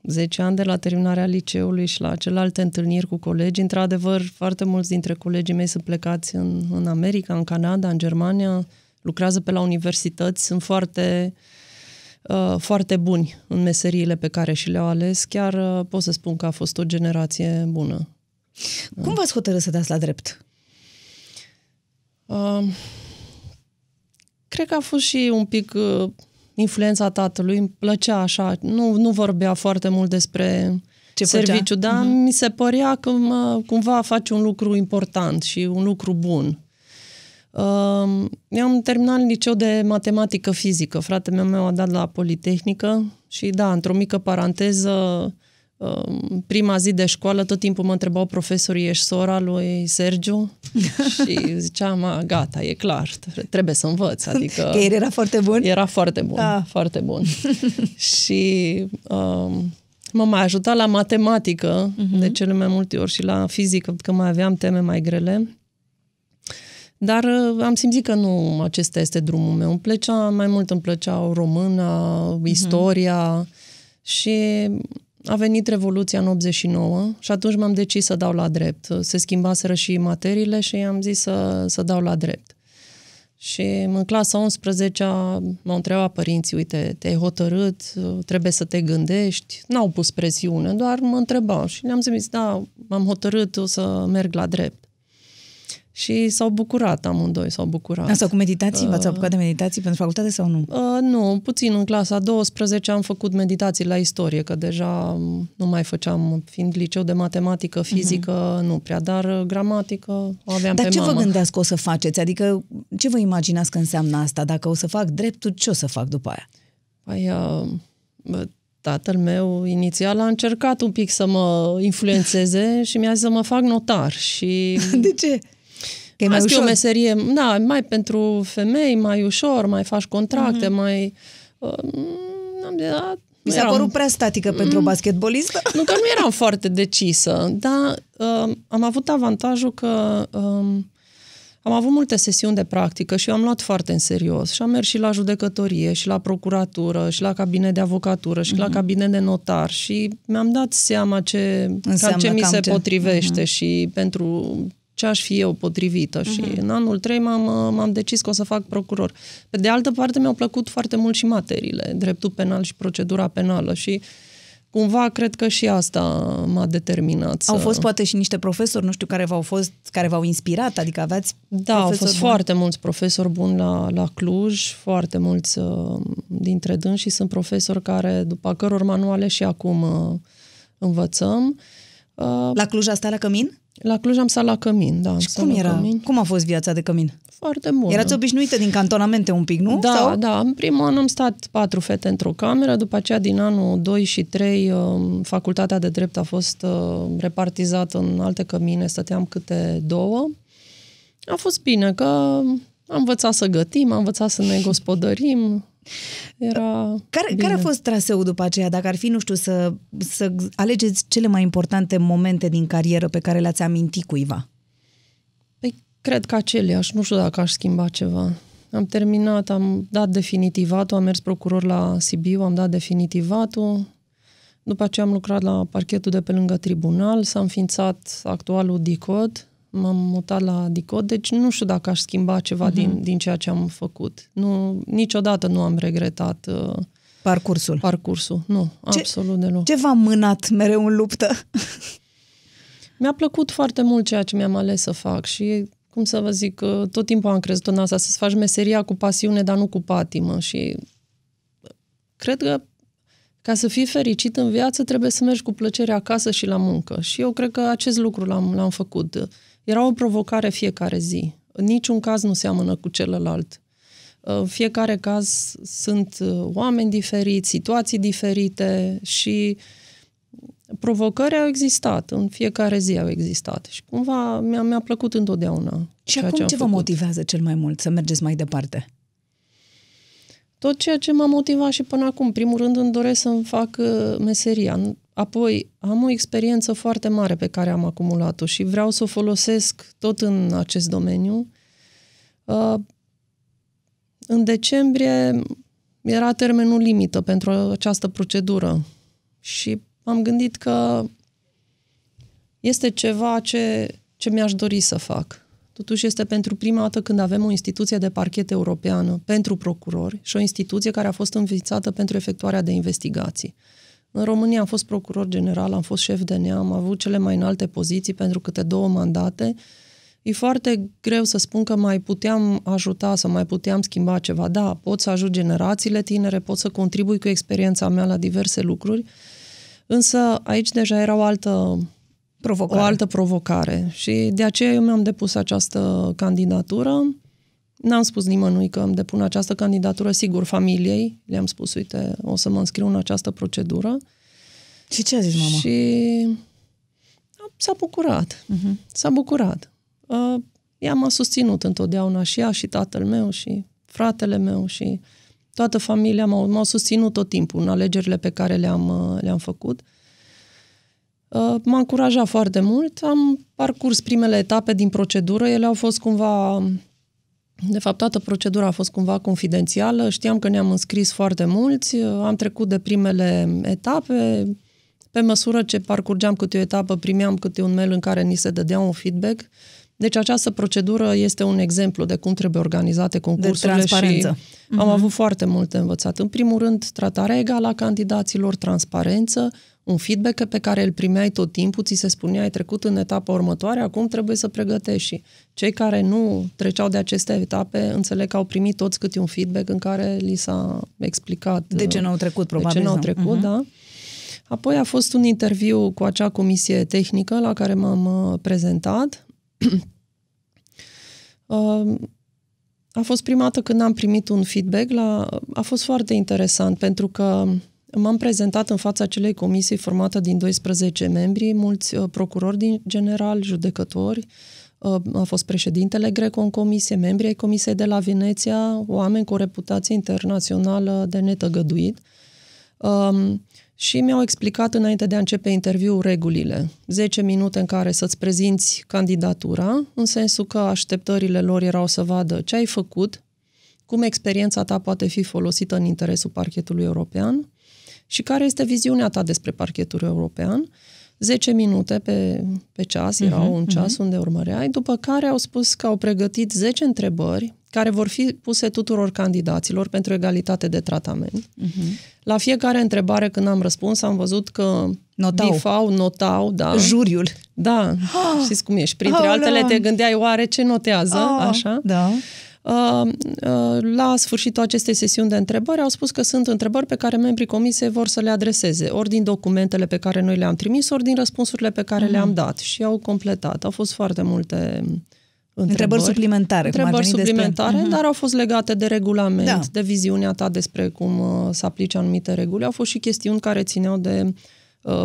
Speaker 3: 10 ani de la terminarea liceului și la celelalte întâlniri cu colegi. Într-adevăr, foarte mulți dintre colegii mei sunt plecați în, în America, în Canada, în Germania, lucrează pe la universități, sunt foarte, uh, foarte buni în meseriile pe care și le-au ales. Chiar uh, pot să spun că a fost o generație bună.
Speaker 2: Cum v-ați hotărât să dați la drept?
Speaker 3: Uh, cred că a fost și un pic uh, influența tatălui. Îmi plăcea așa. Nu, nu vorbea foarte mult despre
Speaker 2: Ce făcea?
Speaker 3: serviciu, dar uh-huh. mi se părea că mă, cumva face un lucru important și un lucru bun. Uh, eu am terminat liceu de matematică fizică. Fratele meu a dat la Politehnică și da, într-o mică paranteză, uh, prima zi de școală, tot timpul mă întrebau profesorii, ești sora lui Sergiu? și ziceam, "A, gata, e clar, trebuie să învăț. Adică
Speaker 2: Că el era foarte bun?
Speaker 3: era foarte bun,
Speaker 2: Ah.
Speaker 3: foarte bun. și um, m-a mai ajutat la matematică,
Speaker 2: Mhm.
Speaker 3: de cele mai multe ori, și la fizică, că mai aveam teme mai grele. Dar uh, am simțit că nu acesta este drumul meu. Îmi plăcea, mai mult îmi plăcea româna,
Speaker 2: Mhm.
Speaker 3: istoria și a venit Revoluția în 89 și atunci m-am decis să dau la drept. Se schimbaseră și materiile și am zis să, să dau la drept. Și în clasa 11 m-au întrebat părinții, uite, te-ai hotărât, trebuie să te gândești. N-au pus presiune, doar mă întrebau și le-am zis, da, m-am hotărât, o să merg la drept. Și s-au bucurat amândoi, s-au bucurat.
Speaker 2: Asta cu meditații? V-ați apucat de meditații pentru facultate sau nu?
Speaker 3: Uh, nu, puțin în clasa 12 am făcut meditații la istorie, că deja m, nu mai făceam, fiind liceu de matematică, fizică, uh-huh. nu prea, dar uh, gramatică o aveam
Speaker 2: Dar
Speaker 3: pe
Speaker 2: ce
Speaker 3: mama.
Speaker 2: vă gândeați că o să faceți? Adică ce vă imaginați că înseamnă asta? Dacă o să fac dreptul, ce o să fac după aia?
Speaker 3: Păi, uh, bă, tatăl meu inițial a încercat un pic să mă influențeze și mi-a zis să mă fac notar. Și
Speaker 2: De ce? Că e mai
Speaker 3: Asta e o
Speaker 2: ușor.
Speaker 3: meserie, da, mai pentru femei, mai ușor, mai faci contracte,
Speaker 2: Mhm.
Speaker 3: mai... Uh, am zis, da,
Speaker 2: Mi s-a
Speaker 3: eram-
Speaker 2: părut prea statică pentru o
Speaker 3: Mm.
Speaker 2: basketbolistă.
Speaker 3: Nu că nu eram foarte decisă, dar uh, am avut avantajul că uh, am avut multe sesiuni de practică și eu am luat foarte în serios și am mers și la judecătorie, și la procuratură, și la cabinet de avocatură, și la cabinet de notar și mi-am dat seama ce, cam
Speaker 2: Înseamnă
Speaker 3: ce mi
Speaker 2: cam
Speaker 3: se
Speaker 2: ce.
Speaker 3: potrivește și pentru ce aș fi eu potrivită. Și în anul 3 m-am, m-am decis că o să fac procuror. Pe de altă parte, mi-au plăcut foarte mult și materiile, dreptul penal și procedura penală și cumva cred că și asta m-a determinat să...
Speaker 2: Au fost poate și niște profesori, nu știu, care v-au fost, care v-au inspirat, adică aveați
Speaker 3: Da, au
Speaker 2: profesori
Speaker 3: fost
Speaker 2: buni?
Speaker 3: foarte mulți profesori buni la, la Cluj, foarte mulți uh, dintre dânsi și sunt profesori care, după căror manuale și acum uh, învățăm. Uh,
Speaker 2: La Cluj a stat la Cămin?
Speaker 3: La Cluj am stat la Cămin, da. am
Speaker 2: Și
Speaker 3: stat
Speaker 2: cum
Speaker 3: la
Speaker 2: era?
Speaker 3: Cămin.
Speaker 2: Cum a fost viața de Cămin?
Speaker 3: Foarte bună.
Speaker 2: Erați obișnuită din cantonamente un pic, nu?
Speaker 3: Da,
Speaker 2: Sau?
Speaker 3: da. În primul an am stat patru fete într-o cameră, după aceea din anul 2 și 3 facultatea de drept a fost uh, repartizată în alte cămine, stăteam câte două. A fost bine că am învățat să gătim, am învățat să ne gospodărim. Era
Speaker 2: Care,
Speaker 3: bine.
Speaker 2: care a fost traseul după aceea, dacă ar fi, nu știu, să, să alegeți cele mai importante momente din carieră pe care le-ați aminti cuiva?
Speaker 3: Păi, cred că aceleași, nu știu dacă aș schimba ceva. Am terminat, am dat definitivatul, am mers procuror la Sibiu, am dat definitivatul. După aceea am lucrat la parchetul de pe lângă tribunal, s-a înființat actualul DICOD, m-am mutat la DICOD, deci nu știu dacă aș schimba ceva uh-huh. din, din ceea ce am făcut. Nu, niciodată nu am regretat uh,
Speaker 2: Parcursul.
Speaker 3: parcursul. Nu,
Speaker 2: Ce-
Speaker 3: absolut deloc.
Speaker 2: Ce v-a mânat mereu în luptă?
Speaker 3: Mi-a plăcut foarte mult ceea ce mi-am ales să fac și, cum să vă zic, că tot timpul am crezut în asta, să-ți faci meseria cu pasiune, dar nu cu patimă și cred că ca să fii fericit în viață trebuie să mergi cu plăcere acasă și la muncă și eu cred că acest lucru l-am, l-am făcut. Era o provocare fiecare zi. În niciun caz nu seamănă cu celălalt. În fiecare caz sunt uh, oameni diferiți, situații diferite și provocări au existat, în fiecare zi au existat și cumva mi-a, mi-a plăcut întotdeauna.
Speaker 2: Și
Speaker 3: ceea
Speaker 2: acum
Speaker 3: am
Speaker 2: ce vă
Speaker 3: făcut.
Speaker 2: motivează cel mai mult să mergeți mai departe?
Speaker 3: Tot ceea ce m-a motivat și până acum. În primul rând îmi doresc să-mi fac uh, meseria. Apoi am o experiență foarte mare pe care am acumulat-o și vreau să o folosesc tot în acest domeniu. Uh, În decembrie era termenul limită pentru această procedură și am gândit că este ceva ce, ce mi-aș dori să fac. Totuși este pentru prima dată când avem o instituție de parchet europeană pentru procurori și o instituție care a fost înființată pentru efectuarea de investigații. În România am fost procuror general, am fost șef de NEA, am avut cele mai înalte poziții pentru câte două mandate. E foarte greu să spun că mai puteam ajuta, să mai puteam schimba ceva. Da, pot să ajut generațiile tinere, pot să contribui cu experiența mea la diverse lucruri, însă aici deja era o altă
Speaker 2: Provocare.
Speaker 3: o altă provocare și de aceea eu mi-am depus această candidatură. N-am spus nimănui că îmi depun această candidatură, sigur, familiei. Le-am spus, uite, o să mă înscriu în această procedură.
Speaker 2: Și ce a zis mama?
Speaker 3: Și s-a bucurat.
Speaker 2: Uh-huh.
Speaker 3: S-a bucurat. Uh, ea m-a susținut întotdeauna și ea și tatăl meu și fratele meu și toată familia m-au, m-au susținut tot timpul în alegerile pe care le-am, uh, le-am făcut. Uh, M-a încurajat foarte mult. Am parcurs primele etape din procedură. Ele au fost cumva... De fapt, toată procedura a fost cumva confidențială. Știam că ne-am înscris foarte mulți. Uh, Am trecut de primele etape. Pe măsură ce parcurgeam câte o etapă, primeam câte un mail în care ni se dădea un feedback. Deci această procedură este un exemplu de cum trebuie organizate concursurile
Speaker 2: transparență.
Speaker 3: și am
Speaker 2: Mhm.
Speaker 3: avut foarte multe învățat. În primul rând, tratarea egală a candidaților, transparență, un feedback pe care îl primeai tot timpul, ți se spunea, ai trecut în etapa următoare, acum trebuie să pregătești. Și cei care nu treceau de aceste etape, înțeleg că au primit toți câte un feedback în care li s-a explicat
Speaker 2: De ce n-au trecut, probabil,
Speaker 3: De ce n-au
Speaker 2: sau-
Speaker 3: trecut,
Speaker 2: Mhm.
Speaker 3: da. Apoi a fost un interviu cu acea comisie tehnică la care m-am uh, prezentat. Uh, a fost prima dată când am primit un feedback. La, a fost foarte interesant pentru că m-am prezentat în fața acelei comisii formată din 12 membri, mulți uh, procurori din general, judecători, uh, a fost președintele Greco în comisie, membri ai comisiei de la Veneția, oameni cu o reputație internațională de netăgăduit. Um, și mi-au explicat înainte de a începe interviul regulile. 10 minute în care să-ți prezinți candidatura, în sensul că așteptările lor erau să vadă ce ai făcut, cum experiența ta poate fi folosită în interesul parchetului european și care este viziunea ta despre parchetul european. 10 minute pe, pe ceas, erau uh-huh, un ceas uh-huh. unde urmăreai, după care au spus că au pregătit 10 întrebări care vor fi puse tuturor candidaților pentru egalitate de tratament. Uh-huh. La fiecare întrebare, când am răspuns, am văzut că
Speaker 2: notau,
Speaker 3: bifau, notau, da.
Speaker 2: Juriul.
Speaker 3: Da, oh. știți cum ești. Printre oh, altele te gândeai, oare ce notează, oh, așa?
Speaker 2: Da.
Speaker 3: Uh, uh, la sfârșitul acestei sesiuni de întrebări au spus că sunt întrebări pe care membrii comisiei vor să le adreseze, ori din documentele pe care noi le-am trimis, ori din răspunsurile pe care uh-huh. le-am dat și au completat. Au fost foarte multe întrebări,
Speaker 2: întrebări suplimentare.
Speaker 3: Întrebări suplimentare, despre... dar au fost legate de regulament, da. de viziunea ta despre cum uh, să aplice anumite reguli. Au fost și chestiuni care țineau de uh,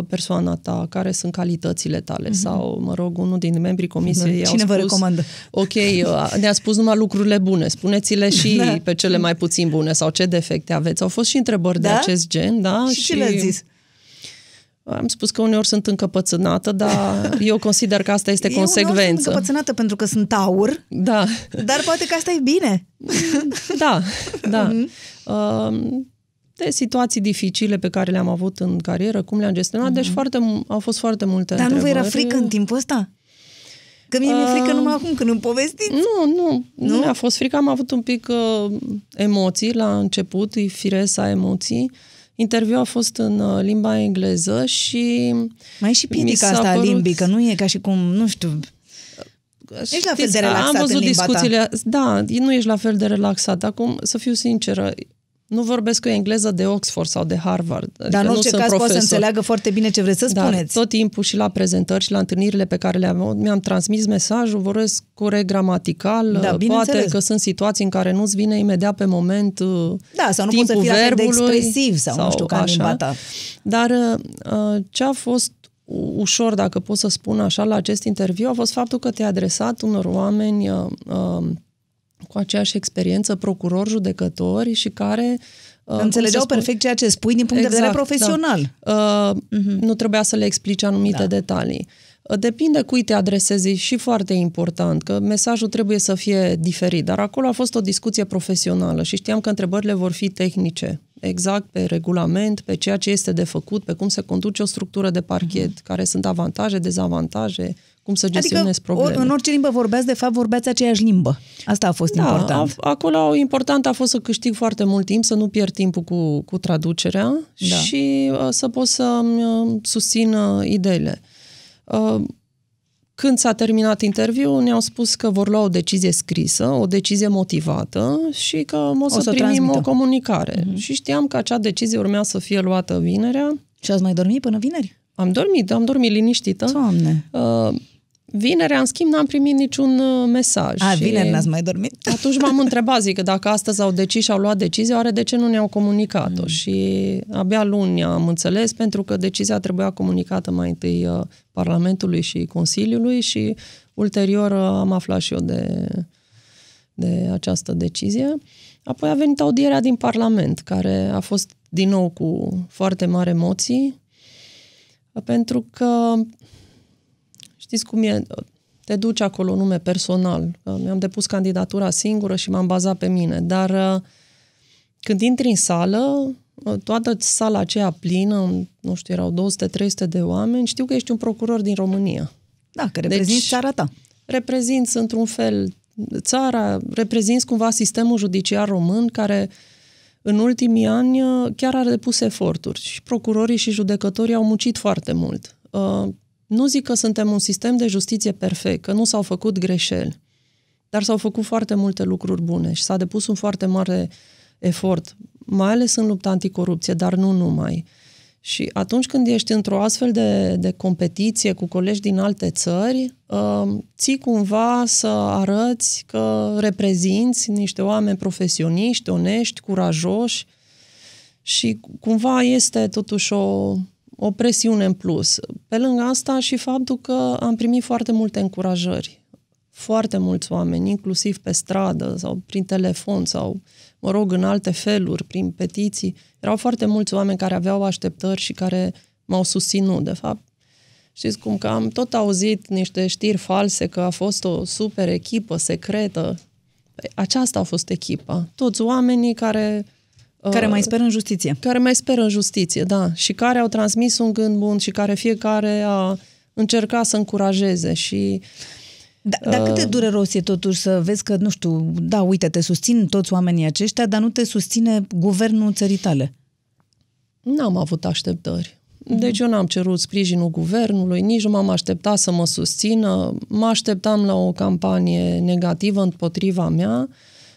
Speaker 3: persoana ta, care sunt calitățile tale mm-hmm. sau, mă rog, unul din membrii comisiei
Speaker 2: Cine
Speaker 3: au
Speaker 2: vă
Speaker 3: spus,
Speaker 2: recomandă?
Speaker 3: Ok, uh, ne-a spus numai lucrurile bune, spuneți-le și da. pe cele mai puțin bune sau ce defecte aveți. Au fost și întrebări da? de acest gen, da?
Speaker 2: Și, și ce le-ați zis?
Speaker 3: Am spus că uneori sunt încăpățânată, dar eu consider că asta este
Speaker 2: eu
Speaker 3: consecvență.
Speaker 2: sunt încăpățânată pentru că sunt aur,
Speaker 3: da.
Speaker 2: dar poate că asta e bine.
Speaker 3: Da, da. Mm-hmm. De situații dificile pe care le-am avut în carieră, cum le-am gestionat, mm-hmm. deci foarte, au fost foarte multe
Speaker 2: Dar
Speaker 3: întrebări.
Speaker 2: nu vă era frică în timpul ăsta? Că mie uh, mi-e frică numai acum când îmi povestiți.
Speaker 3: Nu, nu, nu, nu mi-a fost frică. Am avut un pic uh, emoții la început, e firesc să ai emoții. Uh, Interviul a fost în uh, limba engleză și...
Speaker 2: Mai e și piedica asta părut... a limbii, că nu e ca și cum, nu știu... Ești la fel de relaxat
Speaker 3: am văzut
Speaker 2: în limba
Speaker 3: discuțiile,
Speaker 2: ta.
Speaker 3: Da, nu ești la fel de relaxat. Acum, să fiu sinceră, nu vorbesc o engleză de Oxford sau de Harvard.
Speaker 2: Adică Dar în orice caz poate să înțeleagă foarte bine ce vreți să
Speaker 3: Dar
Speaker 2: spuneți.
Speaker 3: tot timpul și la prezentări și la întâlnirile pe care le-am mi-am transmis mesajul, vorbesc corect gramatical,
Speaker 2: da,
Speaker 3: poate
Speaker 2: înțeles.
Speaker 3: că sunt situații în care nu-ți vine imediat pe moment uh,
Speaker 2: Da, sau nu poți să fii la fel de expresiv sau, sau nu știu, ca în limba ta.
Speaker 3: Dar uh, ce a fost ușor, dacă pot să spun așa, la acest interviu a fost faptul că te-ai adresat unor oameni uh, uh, cu aceeași experiență, procurori, judecători și care
Speaker 2: Uh, Înțelegeau perfect ceea ce spui din punct exact, de vedere exact, profesional.
Speaker 3: Da. Uh, uh-huh. Nu trebuia să le explici anumite da. detalii. Uh, depinde cui te adresezi și foarte important, că mesajul trebuie să fie diferit, dar acolo a fost o discuție profesională și știam că întrebările vor fi tehnice, exact pe regulament, pe ceea ce este de făcut, pe cum se conduce o structură de parchet, uh-huh. care sunt avantaje, dezavantaje, cum să gestionezi adică, probleme.
Speaker 2: în orice limbă vorbeați, de fapt, vorbeați aceeași limbă. Asta a fost
Speaker 3: da,
Speaker 2: important.
Speaker 3: A, acolo important a fost să câștig foarte mult timp, să nu pierd timpul cu, cu traducerea da. și uh, să pot să uh, susțin uh, ideile. Uh, când s-a terminat interviul, ne-au spus că vor lua o decizie scrisă, o decizie motivată și că o să, o să primim transmită. o comunicare. Uh-huh. Și știam că acea decizie urmea să fie luată vinerea.
Speaker 2: Și ați mai dormit până vineri?
Speaker 3: Am dormit, am dormit liniștită.
Speaker 2: Doamne!
Speaker 3: Uh, Vinerea, în schimb, n-am primit niciun uh, mesaj.
Speaker 2: A, vineri n-ați mai dormit?
Speaker 3: Atunci m-am întrebat, zic, că dacă astăzi au decis și au luat decizia, oare de ce nu ne-au comunicat-o? Mm. Și abia luni am înțeles, pentru că decizia trebuia comunicată mai întâi uh, Parlamentului și Consiliului și ulterior uh, am aflat și eu de, de această decizie. Apoi a venit audierea din Parlament, care a fost din nou cu foarte mari emoții, pentru că Știți cum e? Te duci acolo nume personal. Mi-am depus candidatura singură și m-am bazat pe mine. Dar uh, când intri în sală, uh, toată sala aceea plină, nu știu, erau 200-300 de oameni, știu că ești un procuror din România.
Speaker 2: Da, că reprezinți deci, țara ta.
Speaker 3: Reprezinți într-un fel țara, reprezinți cumva sistemul judiciar român care în ultimii ani uh, chiar a depus eforturi și procurorii și judecătorii au muncit foarte mult. Nu zic că suntem un sistem de justiție perfect, că nu s-au făcut greșeli, dar s-au făcut foarte multe lucruri bune și s-a depus un foarte mare efort, mai ales în lupta anticorupție, dar nu numai. Și atunci când ești într-o astfel de, de competiție cu colegi din alte țări, uh, ții cumva să arăți că reprezinți niște oameni profesioniști, onești, curajoși și cumva este totuși o, o presiune în plus. Pe lângă asta și faptul că am primit foarte multe încurajări. foarte mulți oameni, inclusiv pe stradă sau prin telefon sau, mă rog, în alte feluri, prin petiții. Erau foarte mulți oameni care aveau așteptări și care m-au susținut. De fapt, știți cum că am tot auzit niște știri false că a fost o super echipă secretă. Păi, aceasta a fost echipa. Toți oamenii care
Speaker 2: care mai speră în justiție.
Speaker 3: Care mai speră în justiție, da. Și care au transmis un gând bun și care fiecare a încercat să încurajeze și
Speaker 2: da, dar cât de dureros e totuși să vezi că, nu știu, da, uite, te susțin toți oamenii aceștia, dar nu te susține guvernul țării tale?
Speaker 3: N-am avut așteptări. Deci eu n-am cerut sprijinul guvernului, nici nu m-am așteptat să mă susțină, mă așteptam la o campanie negativă împotriva mea,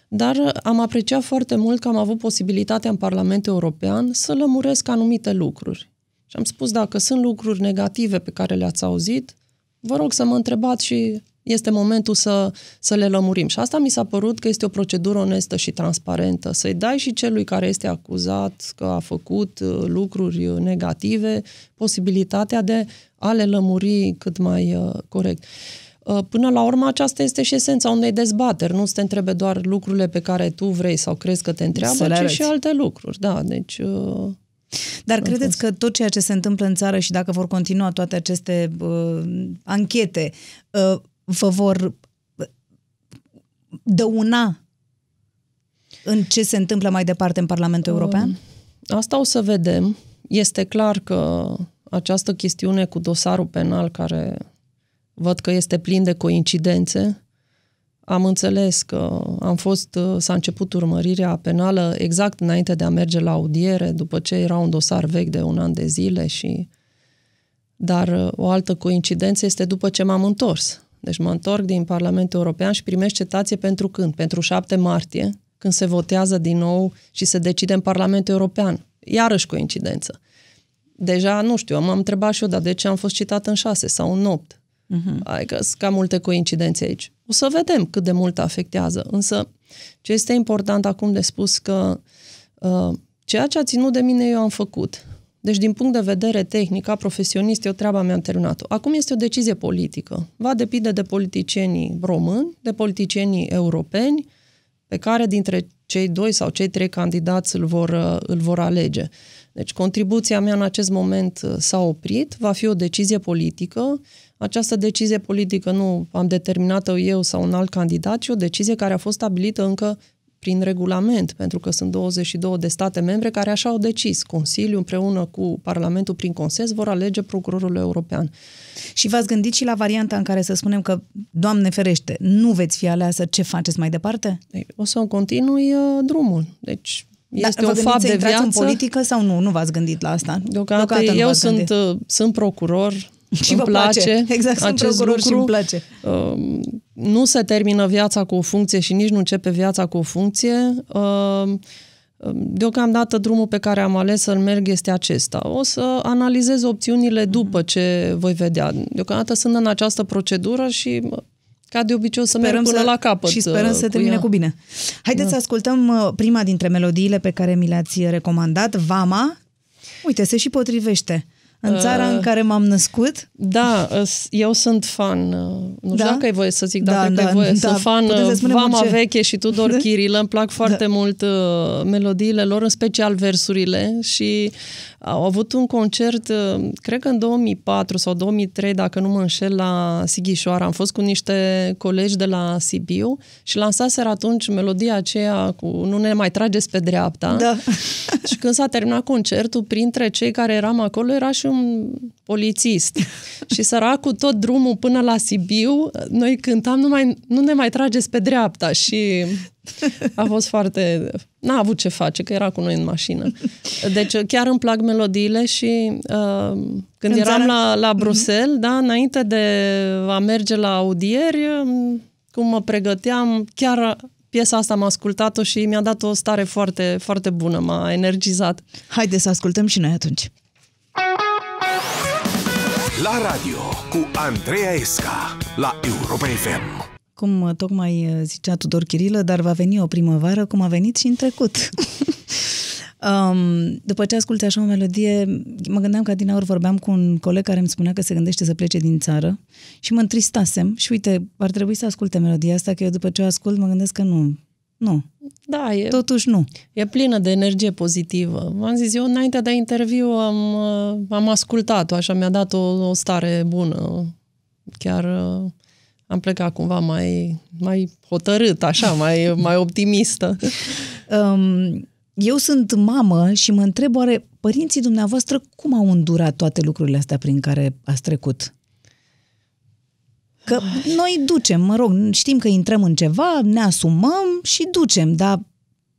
Speaker 3: dar am apreciat foarte mult că am avut posibilitatea în Parlamentul European să lămuresc anumite lucruri. Și am spus, dacă sunt lucruri negative pe care le-ați auzit, vă rog să mă întrebați și este momentul să, să le lămurim. Și asta mi s-a părut că este o procedură onestă și transparentă. Să-i dai și celui care este acuzat că a făcut uh, lucruri uh, negative posibilitatea de a le lămuri cât mai uh, corect. Până la urmă, aceasta este și esența unei dezbateri. Nu să te întrebe doar lucrurile pe care tu vrei sau crezi că te întreabă, ci și alte lucruri. Da, deci...
Speaker 2: Dar credeți că tot ceea ce se întâmplă în țară și dacă vor continua toate aceste uh, anchete, uh, vă vor dăuna în ce se întâmplă mai departe în Parlamentul European?
Speaker 3: Asta o să vedem. Este clar că această chestiune cu dosarul penal, care văd că este plin de coincidențe, am înțeles că am fost, s-a început urmărirea penală exact înainte de a merge la audiere, după ce era un dosar vechi de un an de zile și... Dar o altă coincidență este după ce m-am întors. Deci mă întorc din Parlamentul European și primești cetație pentru când? Pentru 7 martie, când se votează din nou și se decide în Parlamentul European. Iarăși coincidență. Deja, nu știu, m-am întrebat și eu, dar de ce am fost citat în 6 sau în 8? Uh-huh. Adică sunt cam multe coincidențe aici. O să vedem cât de mult afectează. Însă, ce este important acum de spus că uh, ceea ce a ținut de mine eu am făcut. Deci, din punct de vedere tehnic, ca profesionist, eu treaba mi-am terminat-o. Acum este o decizie politică. Va depinde de politicienii români, de politicienii europeni, pe care dintre cei doi sau cei trei candidați îl vor, îl vor alege. Deci, contribuția mea în acest moment uh, s-a oprit, va fi o decizie politică. Această decizie politică nu am determinat-o eu sau un alt candidat, ci o decizie care a fost stabilită încă prin regulament, pentru că sunt 22 de state membre care așa au decis. Consiliul împreună cu Parlamentul prin consens vor alege procurorul european.
Speaker 2: Și v-ați gândit și la varianta în care să spunem că, Doamne ferește, nu veți fi aleasă, ce faceți mai departe?
Speaker 3: Ei, o să continui uh, drumul. Deci este da, un fapt de viață.
Speaker 2: în politică sau nu? Nu v-ați gândit la asta?
Speaker 3: Deocamdată, Deocamdată eu sunt, uh, sunt procuror, și îmi vă place, place.
Speaker 2: Exact, acest lucru. și îmi place.
Speaker 3: Uh, nu se termină viața cu o funcție și nici nu începe viața cu o funcție. Uh, Deocamdată drumul pe care am ales să-l merg este acesta. O să analizez opțiunile după ce voi vedea. Deocamdată sunt în această procedură și ca de obicei o să sperăm merg până să, la capăt.
Speaker 2: Și sperăm să termine ea. cu bine. Haideți da. să ascultăm uh, prima dintre melodiile pe care mi le-ați recomandat, Vama. Uite, se și potrivește în țara uh, în care m-am născut?
Speaker 3: Da, eu sunt fan. Uh, nu știu da? dacă e voie să zic, dacă da, da, e voie. Da, sunt fan uh, Vama orice. Veche și Tudor Chirilă. Îmi plac foarte da. mult uh, melodiile lor, în special versurile și au avut un concert, uh, cred că în 2004 sau 2003, dacă nu mă înșel, la Sighișoara. Am fost cu niște colegi de la Sibiu și lansaseră atunci melodia aceea cu Nu ne mai trageți pe dreapta.
Speaker 2: Da.
Speaker 3: și când s-a terminat concertul, printre cei care eram acolo era și un polițist. și săracul tot drumul până la Sibiu, noi cântam, nu, mai, nu ne mai trageți pe dreapta și a fost foarte... N-a avut ce face, că era cu noi în mașină. Deci chiar îmi plac melodiile și uh, când în eram la, la mhm. Bruxelles, mm-hmm. da, înainte de a merge la audieri, um, cum mă pregăteam, chiar piesa asta am ascultat-o și mi-a dat o stare foarte, foarte bună, m-a energizat.
Speaker 2: Haideți să ascultăm și noi atunci.
Speaker 1: La radio cu Andreea Esca la Europa FM
Speaker 2: cum uh, tocmai uh, zicea Tudor Chirilă, dar va veni o primăvară cum a venit și în trecut. Um, după ce asculti așa o melodie, mă gândeam că din aur vorbeam cu un coleg care îmi spunea că se gândește să plece din țară și mă întristasem și uite, ar trebui să asculte melodia asta, că eu după ce o ascult mă gândesc că nu, nu.
Speaker 3: Da, e,
Speaker 2: Totuși nu.
Speaker 3: e plină de energie pozitivă. V-am zis, eu înainte de interviu am, uh, am ascultat-o, așa mi-a dat o, o stare bună. Chiar uh, am plecat cumva mai, mai hotărât, așa, mai, mai optimistă.
Speaker 2: Um, eu sunt mamă și mă întreb oare părinții dumneavoastră cum au îndurat toate lucrurile astea prin care ați trecut? Că noi ducem, mă rog, știm că intrăm în ceva, ne asumăm și ducem, dar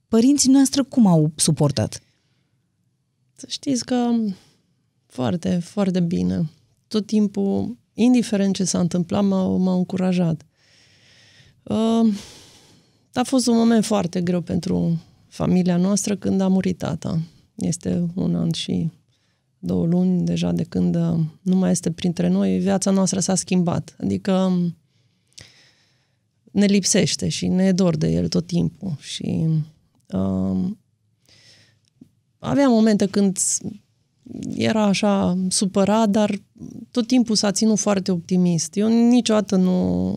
Speaker 2: părinții noastre cum au suportat?
Speaker 3: Să știți că foarte, foarte bine. Tot timpul, indiferent ce s-a întâmplat, m-au, m-au încurajat. Uh, a fost un moment foarte greu pentru familia noastră când a murit tata. Este un an și două luni deja de când uh, nu mai este printre noi, viața noastră s-a schimbat. Adică um, ne lipsește și ne e dor de el tot timpul. Și uh, avea momente când era așa supărat, dar tot timpul s-a ținut foarte optimist. Eu niciodată nu,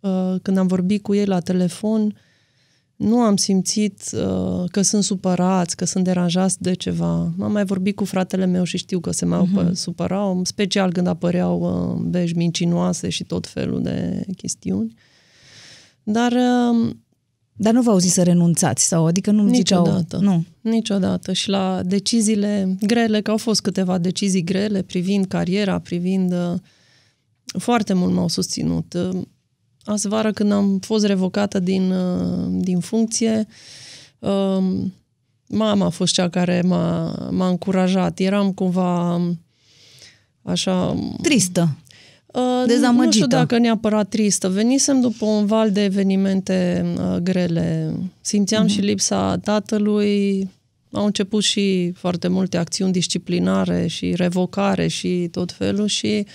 Speaker 3: uh, când am vorbit cu ei la telefon, nu am simțit uh, că sunt supărați, că sunt deranjați de ceva. Am mai vorbit cu fratele meu și știu că se mai uh-huh. supărau, special când apăreau uh, vești mincinoase și tot felul de chestiuni. Dar... Uh,
Speaker 2: Dar nu v-au zis să renunțați sau adică nu
Speaker 3: Niciodată.
Speaker 2: ziceau... Nu.
Speaker 3: Niciodată. Și la deciziile grele, că au fost câteva decizii grele privind cariera, privind... Uh, foarte mult m-au susținut. Uh, azi vară când am fost revocată din, uh, din funcție, um, mama a fost cea care m-a, m-a încurajat. Eram cumva așa...
Speaker 2: Tristă.
Speaker 3: Uh,
Speaker 2: Dezamăgită.
Speaker 3: Nu știu dacă neapărat tristă. Venisem după un val de evenimente uh, grele. Simțeam
Speaker 2: Mhm.
Speaker 3: mm-hmm. și lipsa tatălui. Au început și foarte multe acțiuni disciplinare și revocare și tot felul și uh,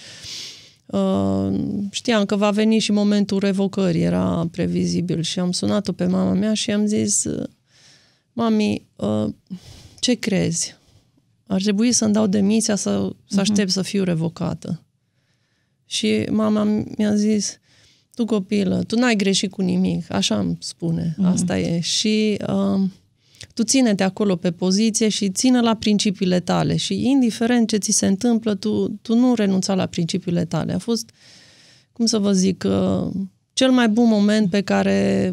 Speaker 3: știam că va veni și momentul revocării, era previzibil și am sunat-o pe mama mea și am zis uh, mami, uh, ce crezi? Ar trebui să-mi dau demisia să, să aștept să fiu revocată. Și mama mi-a zis, tu copilă, tu n-ai greșit cu nimic, așa îmi spune,
Speaker 2: Mhm.
Speaker 3: asta e. Și uh, tu ține-te acolo pe poziție și ține la principiile tale și indiferent ce ți se întâmplă, tu, tu nu renunța la principiile tale. A fost, cum să vă zic, uh, cel mai bun moment pe care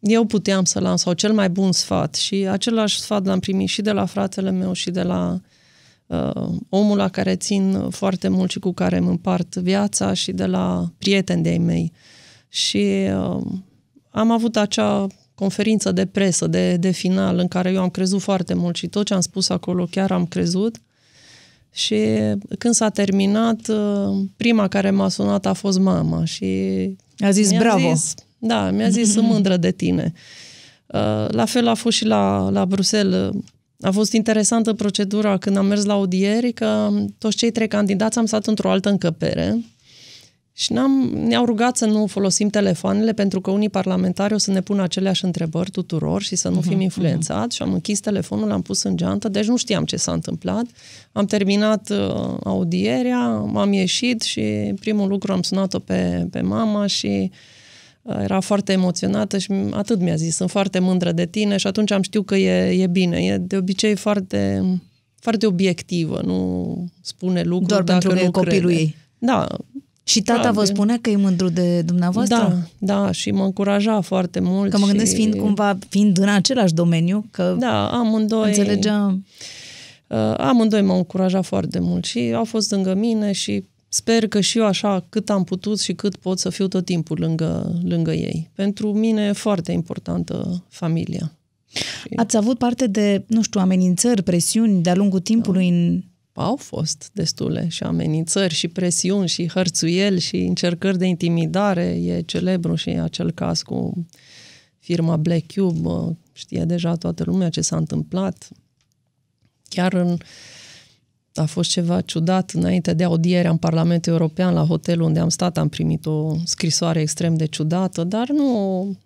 Speaker 3: eu puteam să-l am, sau cel mai bun sfat. Și același sfat l-am primit și de la fratele meu și de la uh, omul la care țin foarte mult și cu care îmi împart viața și de la prieteni de-ai mei. Și uh, am avut acea conferință de presă, de, de final, în care eu am crezut foarte mult și tot ce am spus acolo chiar am crezut. Și când s-a terminat, uh, prima care m-a sunat a fost mama și
Speaker 2: A zis
Speaker 3: mi-a
Speaker 2: bravo.
Speaker 3: Zis, da, mi-a zis sunt mândră de tine. Uh, La fel a fost și la, la Bruxelles. A fost interesantă procedura când am mers la audieri, că toți cei trei candidați am stat într-o altă încăpere și n-am, ne-au rugat să nu folosim telefoanele pentru că unii parlamentari o să ne pună aceleași întrebări tuturor și să nu fim influențați și am închis telefonul, l-am pus în geantă, deci nu știam ce s-a întâmplat. Am terminat uh, audierea, m-am ieșit și primul lucru am sunat-o pe, pe mama și uh, era foarte emoționată și atât mi-a zis, sunt foarte mândră de tine și atunci am știut că e, e bine. E de obicei foarte, foarte obiectivă, nu spune lucruri
Speaker 2: Doar
Speaker 3: dacă
Speaker 2: pentru că
Speaker 3: nu
Speaker 2: e copilul
Speaker 3: crede.
Speaker 2: ei.
Speaker 3: Da.
Speaker 2: Și tata vă
Speaker 3: Probabil.
Speaker 2: spunea că e mândru de dumneavoastră?
Speaker 3: Da, da, și mă încuraja foarte mult.
Speaker 2: Că mă gândesc
Speaker 3: și...
Speaker 2: fiind cumva, fiind în același domeniu, că
Speaker 3: Da, amândoi...
Speaker 2: înțelegea...
Speaker 3: Uh, amândoi m-au încurajat foarte mult și au fost lângă mine și sper că și eu așa, cât am putut și cât pot să fiu tot timpul lângă, lângă ei. Pentru mine e foarte importantă familia.
Speaker 2: Ați avut parte de, nu știu, amenințări, presiuni de-a lungul timpului în...
Speaker 3: Au fost destule și amenințări și presiuni și hărțuieli și încercări de intimidare. E celebru și acel caz cu firma Black Cube. uh, Știe deja toată lumea ce s-a întâmplat. Chiar în, a fost ceva ciudat înainte de audierea în Parlamentul European la hotelul unde am stat, am primit o scrisoare extrem de ciudată, dar nu...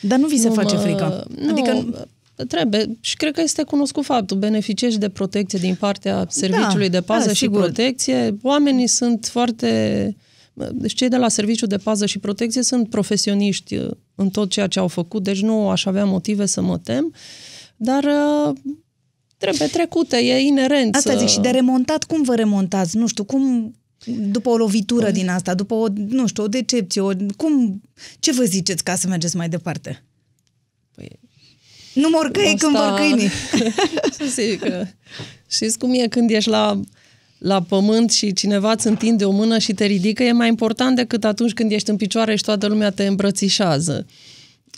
Speaker 2: Dar nu vi se
Speaker 3: nu
Speaker 2: face
Speaker 3: mă-
Speaker 2: frică?
Speaker 3: Nu,
Speaker 2: Adică
Speaker 3: trebuie. Și cred că este cunoscut faptul. Beneficiezi de protecție din partea serviciului
Speaker 2: Da,
Speaker 3: de pază
Speaker 2: da,
Speaker 3: și
Speaker 2: sigur.
Speaker 3: protecție. Oamenii sunt foarte... Deci cei de la serviciul de pază și protecție sunt profesioniști uh, în tot ceea ce au făcut, deci nu aș avea motive să mă tem, dar uh, trebuie trecute, e inerent.
Speaker 2: Asta
Speaker 3: să-
Speaker 2: zic, și de remontat, cum vă remontați? Nu știu, cum după o lovitură din asta, după o, nu știu, o decepție, o, cum, ce vă ziceți ca să mergeți mai departe?
Speaker 3: Păi,
Speaker 2: nu mor căi când vor câinii.
Speaker 3: să zic că... Știți cum e când ești la, la pământ și cineva îți întinde o mână și te ridică, e mai important decât atunci când ești în picioare și toată lumea te îmbrățișează.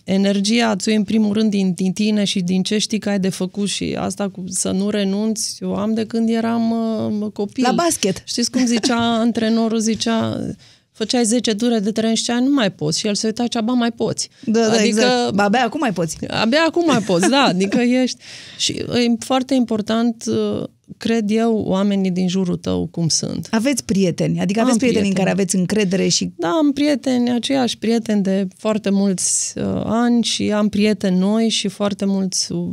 Speaker 3: Energia ți în primul rând din, din tine și din ce știi că ai de făcut și asta cu să nu renunți, eu am de când eram uh, copil.
Speaker 2: La basket.
Speaker 3: Știți cum zicea antrenorul, zicea făceai 10 ture de teren și zicea, nu mai poți. Și el se uita, cea, ba mai poți.
Speaker 2: Da, da, exact. Ba, abia acum mai poți.
Speaker 3: Abia acum mai poți, da, adică ești. Și e foarte important, uh, cred eu, oamenii din jurul tău cum sunt.
Speaker 2: Aveți prieteni, adică
Speaker 3: Am
Speaker 2: aveți prieteni în
Speaker 3: prieteni.
Speaker 2: care aveți încredere și
Speaker 3: Da, am prieteni, aceiași prieteni de foarte mulți uh, ani și am prieteni noi și foarte mulți uh,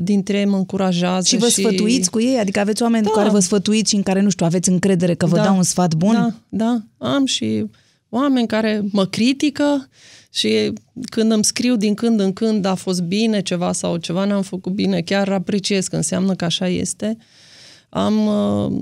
Speaker 3: dintre ei mă încurajează.
Speaker 2: și vă sfătuiți cu ei? Adică aveți oameni
Speaker 3: Da.
Speaker 2: cu care vă sfătuiți și în care, nu știu, aveți încredere că vă
Speaker 3: Da.
Speaker 2: dau un sfat bun?
Speaker 3: Da, da, am și oameni care mă critică și când îmi scriu din când în când a fost bine ceva sau ceva n-am făcut bine, chiar apreciez că înseamnă că așa este. Am uh,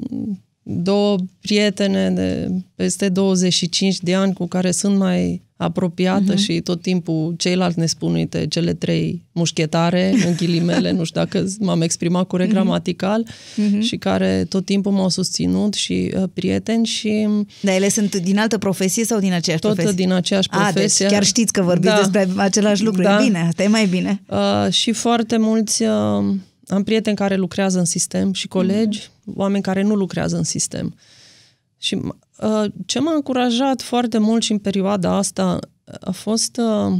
Speaker 3: două prietene de peste 25 de ani cu care sunt mai apropiată
Speaker 2: Mhm.
Speaker 3: uh-huh. și tot timpul ceilalți ne spun, uite, cele trei mușchetare, în ghilimele, nu știu dacă m-am exprimat corect
Speaker 2: Mhm.
Speaker 3: gramatical,
Speaker 2: Mhm.
Speaker 3: și care tot timpul m-au susținut și uh, prieteni și
Speaker 2: Dar ele sunt din altă profesie sau din aceeași
Speaker 3: tot
Speaker 2: profesie?
Speaker 3: din aceeași
Speaker 2: A,
Speaker 3: profesie.
Speaker 2: deci chiar știți că vorbiți
Speaker 3: Da.
Speaker 2: despre același lucru.
Speaker 3: Da.
Speaker 2: E bine, asta e mai bine.
Speaker 3: Uh, și foarte mulți, uh, am prieteni care lucrează în sistem și colegi, oameni care nu lucrează în sistem. Și uh, ce m-a încurajat foarte mult și în perioada asta a fost, uh,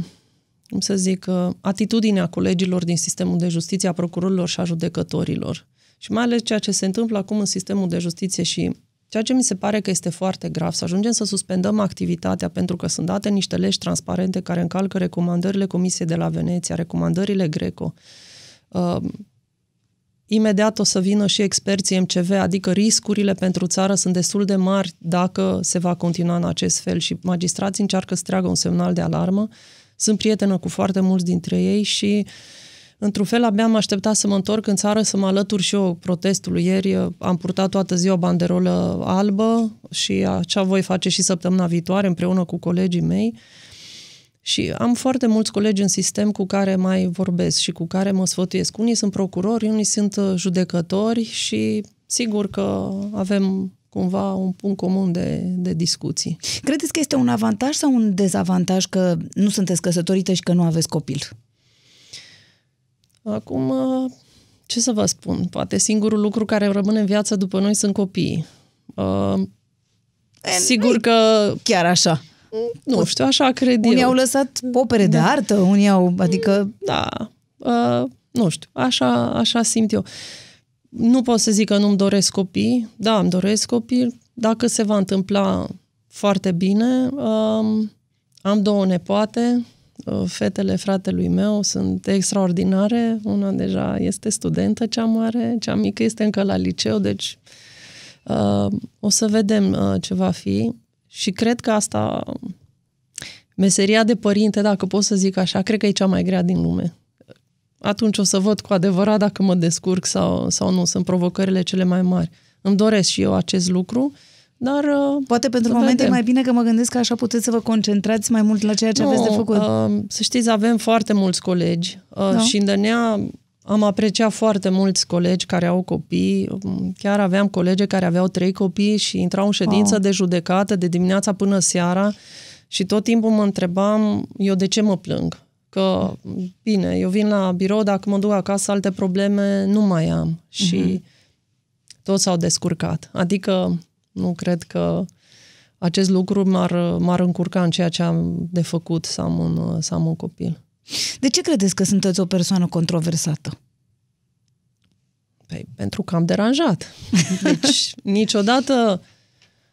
Speaker 3: cum să zic, uh, atitudinea colegilor din sistemul de justiție, a procurorilor și a judecătorilor. Și mai ales ceea ce se întâmplă acum în sistemul de justiție și ceea ce mi se pare că este foarte grav, să ajungem să suspendăm activitatea pentru că sunt date niște legi transparente care încalcă recomandările Comisiei de la Veneția, recomandările Greco. Uh, imediat o să vină și experții MCV, adică riscurile pentru țară sunt destul de mari dacă se va continua în acest fel și magistrații încearcă să treagă un semnal de alarmă. Sunt prietenă cu foarte mulți dintre ei și Într-un fel, abia am așteptat să mă întorc în țară să mă alătur și eu protestului. Ieri uh, am purtat toată ziua o banderolă albă și așa voi face și săptămâna viitoare împreună cu colegii mei. Și am foarte mulți colegi în sistem cu care mai vorbesc și cu care mă sfătuiesc. Unii sunt procurori, unii sunt uh, judecători și sigur că avem cumva un punct comun de, de discuții.
Speaker 2: Credeți că este un avantaj sau un dezavantaj că nu sunteți căsătorită și că nu aveți copil?
Speaker 3: Acum, uh, ce să vă spun? Poate singurul lucru care rămâne în viață după noi sunt copiii. Uh, sigur că...
Speaker 2: Chiar așa.
Speaker 3: Nu știu, așa cred
Speaker 2: Unii
Speaker 3: eu.
Speaker 2: au lăsat opere de artă, unii au, adică...
Speaker 3: Da, uh, nu știu, așa, așa simt eu. Nu pot să zic că nu-mi doresc copii, da, îmi doresc copii, dacă se va întâmpla foarte bine. Um, am două nepoate, uh, fetele fratelui meu sunt extraordinare, una deja este studentă, cea mare, cea mică este încă la liceu, deci uh, o să vedem uh, ce va fi și cred că asta, meseria de părinte, dacă pot să zic așa, cred că e cea mai grea din lume atunci o să văd cu adevărat dacă mă descurc sau, sau nu. Sunt provocările cele mai mari. Îmi doresc și eu acest lucru, dar... uh,
Speaker 2: Poate pentru
Speaker 3: să
Speaker 2: moment
Speaker 3: vedem.
Speaker 2: e mai bine că mă gândesc că așa puteți să vă concentrați mai mult la ceea ce
Speaker 3: Nu,
Speaker 2: aveți de făcut.
Speaker 3: Uh, să știți, avem foarte mulți colegi uh,
Speaker 2: Da.
Speaker 3: și în DNA am apreciat foarte mulți colegi care au copii. Um, Chiar aveam colege care aveau trei copii și intrau în ședință
Speaker 2: Oh.
Speaker 3: de judecată de dimineața până seara și tot timpul mă întrebam eu de ce mă plâng. Că, bine, eu vin la birou, dacă mă duc acasă, alte probleme nu mai am. Și
Speaker 2: Mhm.
Speaker 3: toți s-au descurcat. Adică nu cred că acest lucru m-ar, m-ar încurca în ceea ce am de făcut să am un, să am un copil.
Speaker 2: De ce credeți că sunteți o persoană controversată?
Speaker 3: Păi, pentru că am deranjat. Deci, niciodată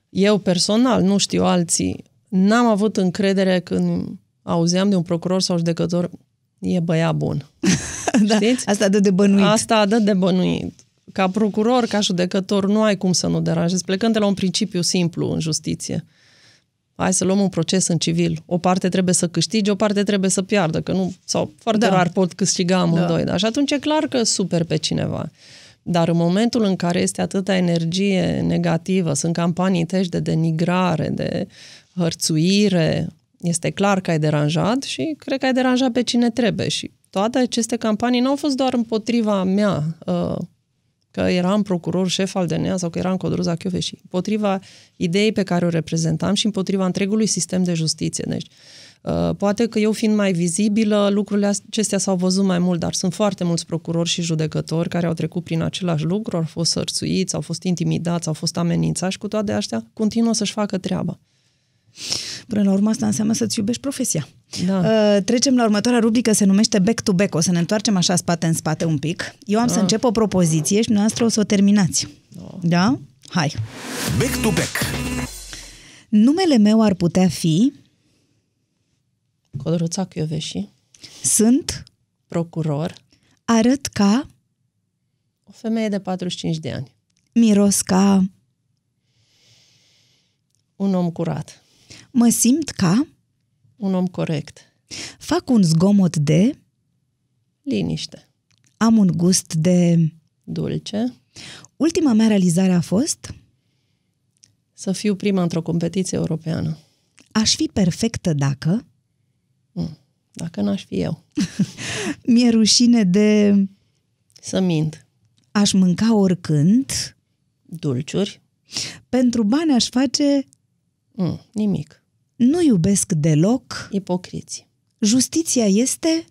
Speaker 3: eu personal, nu știu alții, n-am avut încredere când auzeam de un procuror sau judecător e băiat bun.
Speaker 2: da,
Speaker 3: Știți?
Speaker 2: asta dă de bănuit.
Speaker 3: Asta dă de bănuit. Ca procuror, ca judecător, nu ai cum să nu deranjezi. Plecând de la un principiu simplu în justiție. Hai să luăm un proces în civil. O parte trebuie să câștige, o parte trebuie să piardă, că nu, sau foarte
Speaker 2: Da.
Speaker 3: da. rar pot câștiga amândoi. Da. Da? Și atunci e clar că super pe cineva. Dar în momentul în care este atâta energie negativă, sunt campanii tești de denigrare, de hărțuire, este clar că ai deranjat și cred că ai deranjat pe cine trebuie. Și toate aceste campanii nu au fost doar împotriva mea, uh, că eram procuror șef al DNA sau că eram Codruza Chioveși, împotriva ideii pe care o reprezentam și împotriva întregului sistem de justiție. Deci, uh, poate că eu fiind mai vizibilă, lucrurile acestea s-au văzut mai mult, dar sunt foarte mulți procurori și judecători care au trecut prin același lucru, au fost sărțuiți, au fost intimidați, au fost amenințați și cu toate astea continuă să-și facă treaba.
Speaker 2: Până la urmă asta înseamnă să-ți iubești profesia.
Speaker 3: Da.
Speaker 2: Uh, trecem la următoarea rubrică, se numește Back to Back. O să ne întoarcem așa spate în spate un pic. Eu am să
Speaker 1: Ah.
Speaker 2: încep o propoziție și noastră o să o terminați. Da? Hai.
Speaker 1: Back to back.
Speaker 2: Numele meu ar putea fi
Speaker 3: Codruța Chioveși,
Speaker 2: Sunt
Speaker 3: procuror,
Speaker 2: Arăt ca
Speaker 3: o femeie de 45 de ani,
Speaker 2: Miros ca
Speaker 3: un om curat,
Speaker 2: Mă simt ca
Speaker 3: un om corect,
Speaker 2: Fac un zgomot de
Speaker 3: liniște,
Speaker 2: Am un gust de
Speaker 3: dulce,
Speaker 2: Ultima mea realizare a fost
Speaker 3: să fiu prima într-o competiție europeană.
Speaker 2: Aș fi perfectă dacă
Speaker 3: Mm. Dacă n-aș fi eu.
Speaker 2: Mi-e rușine de
Speaker 3: Să mint.
Speaker 2: Aș mânca oricând
Speaker 3: Dulciuri.
Speaker 2: Pentru bani aș face
Speaker 3: Mm, nimic.
Speaker 2: Nu iubesc deloc
Speaker 3: Ipocriți.
Speaker 2: Justiția este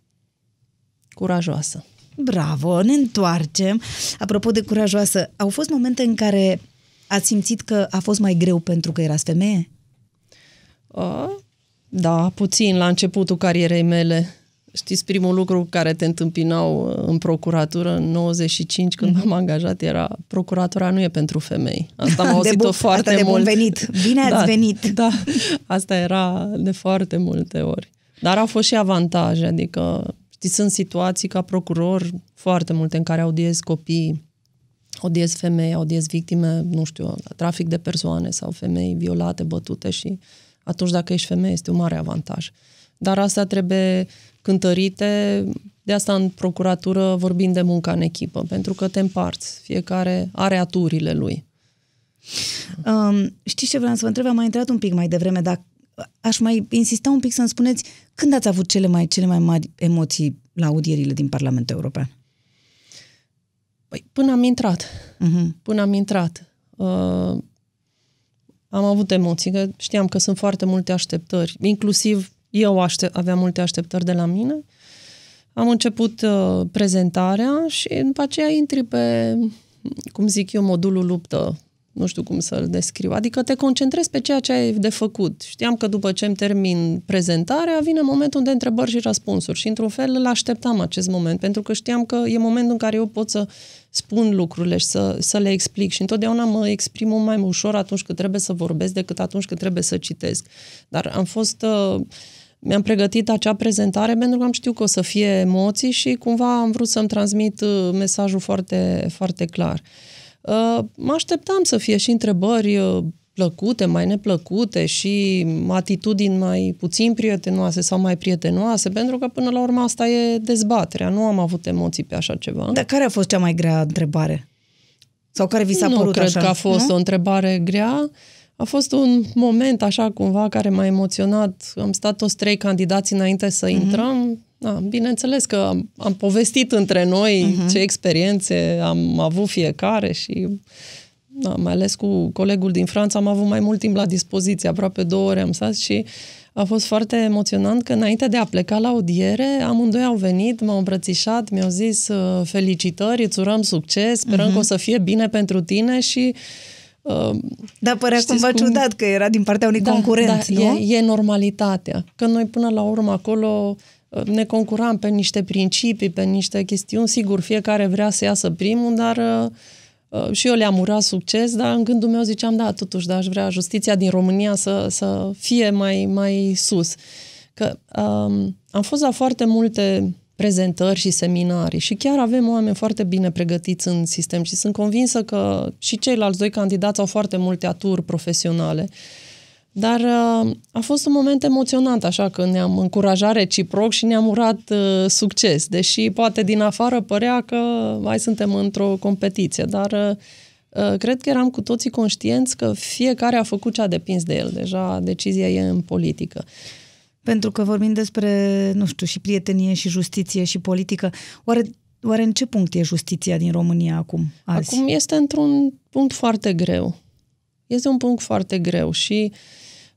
Speaker 3: Curajoasă.
Speaker 2: Bravo, ne întoarcem. Apropo de curajoasă, au fost momente în care ați simțit că a fost mai greu pentru că erați femeie?
Speaker 3: A, da, puțin la începutul carierei mele. Știți, primul lucru care te întâmpinau uh, în procuratură în 95, când m-am angajat, era procuratura nu e pentru femei. Asta am
Speaker 2: De
Speaker 3: auzit-o
Speaker 2: bun-
Speaker 3: foarte
Speaker 2: asta de bun
Speaker 3: mult.
Speaker 2: venit. Bine ați
Speaker 3: da,
Speaker 2: venit.
Speaker 3: Da, asta era de foarte multe ori. Dar au fost și avantaje, adică, știți, sunt situații ca procuror foarte multe în care audiez copii, audiez femei, audiez victime, nu știu, trafic de persoane sau femei violate, bătute și atunci dacă ești femeie este un mare avantaj. Dar asta trebuie cântărite, de asta în procuratură vorbim de munca în echipă, pentru că te împarți, fiecare are aturile lui.
Speaker 2: Um, știți ce vreau să vă întreb? Am mai intrat un pic mai devreme, dar aș mai insista un pic să-mi spuneți când ați avut cele mai, cele mai mari emoții la audierile din Parlamentul European?
Speaker 3: Păi, până am intrat.
Speaker 2: Uh-huh.
Speaker 3: Până am intrat. Uh, am avut emoții, că știam că sunt foarte multe așteptări. Inclusiv eu aștept, aveam multe așteptări de la mine. Am început uh, prezentarea și după aceea intri pe, cum zic eu, modulul luptă. Nu știu cum să-l descriu. Adică te concentrezi pe ceea ce ai de făcut. Știam că după ce îmi termin prezentarea, vine momentul de întrebări și răspunsuri. Și într-un fel îl așteptam acest moment, pentru că știam că e momentul în care eu pot să spun lucrurile și să, să le explic. Și întotdeauna mă exprim mult mai ușor atunci când trebuie să vorbesc decât atunci când trebuie să citesc. Dar am fost... Uh, mi-am pregătit acea prezentare pentru că am știut că o să fie emoții și cumva am vrut să-mi transmit uh, mesajul foarte, foarte clar. Uh, mă așteptam să fie și întrebări uh, plăcute, mai neplăcute și atitudini mai puțin prietenoase sau mai prietenoase, pentru că până la urmă asta e dezbaterea. Nu am avut emoții pe așa ceva.
Speaker 2: Dar care a fost cea mai grea întrebare? Sau care vi s-a
Speaker 3: nu
Speaker 2: părut
Speaker 3: cred
Speaker 2: așa?
Speaker 3: că a fost
Speaker 2: nu?
Speaker 3: o întrebare grea. A fost un moment așa cumva care m-a emoționat. Am stat toți trei candidați înainte să
Speaker 2: Mhm.
Speaker 3: intrăm. Da, bineînțeles că am, am povestit între noi
Speaker 2: Mhm.
Speaker 3: ce experiențe am avut fiecare și da, mai ales cu colegul din Franța am avut mai mult timp la dispoziție, aproape două ore am stat și a fost foarte emoționant că înainte de a pleca la audiere, amândoi au venit, m-au îmbrățișat, mi-au zis uh, felicitări, îți urăm succes, sperăm
Speaker 2: Mhm.
Speaker 3: că o să fie bine pentru tine și uh,
Speaker 2: Dar părea
Speaker 3: Știți
Speaker 2: cumva
Speaker 3: cum-
Speaker 2: ciudat că era din partea unui
Speaker 3: da,
Speaker 2: concurent,
Speaker 3: da,
Speaker 2: nu?
Speaker 3: E, e normalitatea. Că noi până la urmă acolo uh, ne concuram pe niște principii, pe niște chestiuni. Sigur, fiecare vrea să iasă primul, dar uh, uh, și eu le-am urat succes, dar în gândul meu ziceam, da, totuși, da, aș vrea justiția din România să, să fie mai, mai sus. Că um, am fost la foarte multe prezentări și seminarii și chiar avem oameni foarte bine pregătiți în sistem și sunt convinsă că și ceilalți doi candidați au foarte multe aturi profesionale. Dar uh, a fost un moment emoționant, așa că ne-am încurajat reciproc și ne-am urat uh, succes, deși poate din afară părea că mai suntem într-o competiție, dar uh, cred că eram cu toții conștienți că fiecare a făcut ce a depins de el. Deja decizia e în politică.
Speaker 2: Pentru că vorbim despre, nu știu, și prietenie, și justiție, și politică. Oare, oare în ce punct e justiția din România acum, azi?
Speaker 3: Acum este într-un punct foarte greu. Este un punct foarte greu și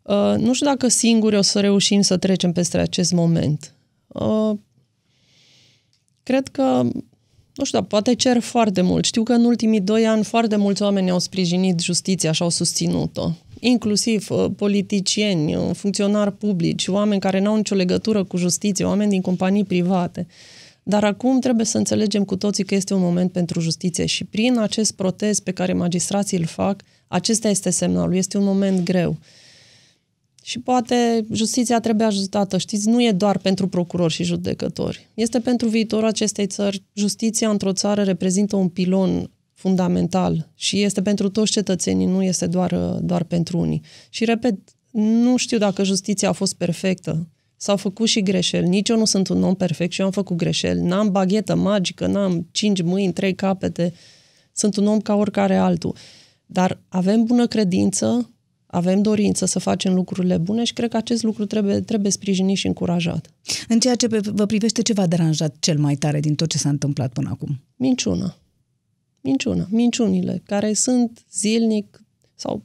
Speaker 3: uh, nu știu dacă singuri o să reușim să trecem peste acest moment. Uh, cred că, nu știu, poate cer foarte mult. Știu că în ultimii doi ani foarte mulți oameni au sprijinit justiția și au susținut-o inclusiv uh, politicieni, uh, funcționari publici, oameni care n-au nicio legătură cu justiție, oameni din companii private. Dar acum trebuie să înțelegem cu toții că este un moment pentru justiție și prin acest protest pe care magistrații îl fac, acesta este semnalul, este un moment greu. Și poate justiția trebuie ajutată, știți, nu e doar pentru procurori și judecători. Este pentru viitorul acestei țări. Justiția într-o țară reprezintă un pilon fundamental și este pentru toți cetățenii, nu este doar, doar pentru unii. Și repet, nu știu dacă justiția a fost perfectă. S-au făcut și greșeli. Nici eu nu sunt un om perfect și eu am făcut greșeli. N-am baghetă magică, n-am cinci mâini, trei capete. Sunt un om ca oricare altul. Dar avem bună credință, avem dorință să facem lucrurile bune și cred că acest lucru trebuie, trebuie sprijinit și încurajat.
Speaker 2: În ceea ce vă privește, ce v-a deranjat cel mai tare din tot ce s-a întâmplat până acum?
Speaker 3: Minciuna minciună, minciunile care sunt zilnic sau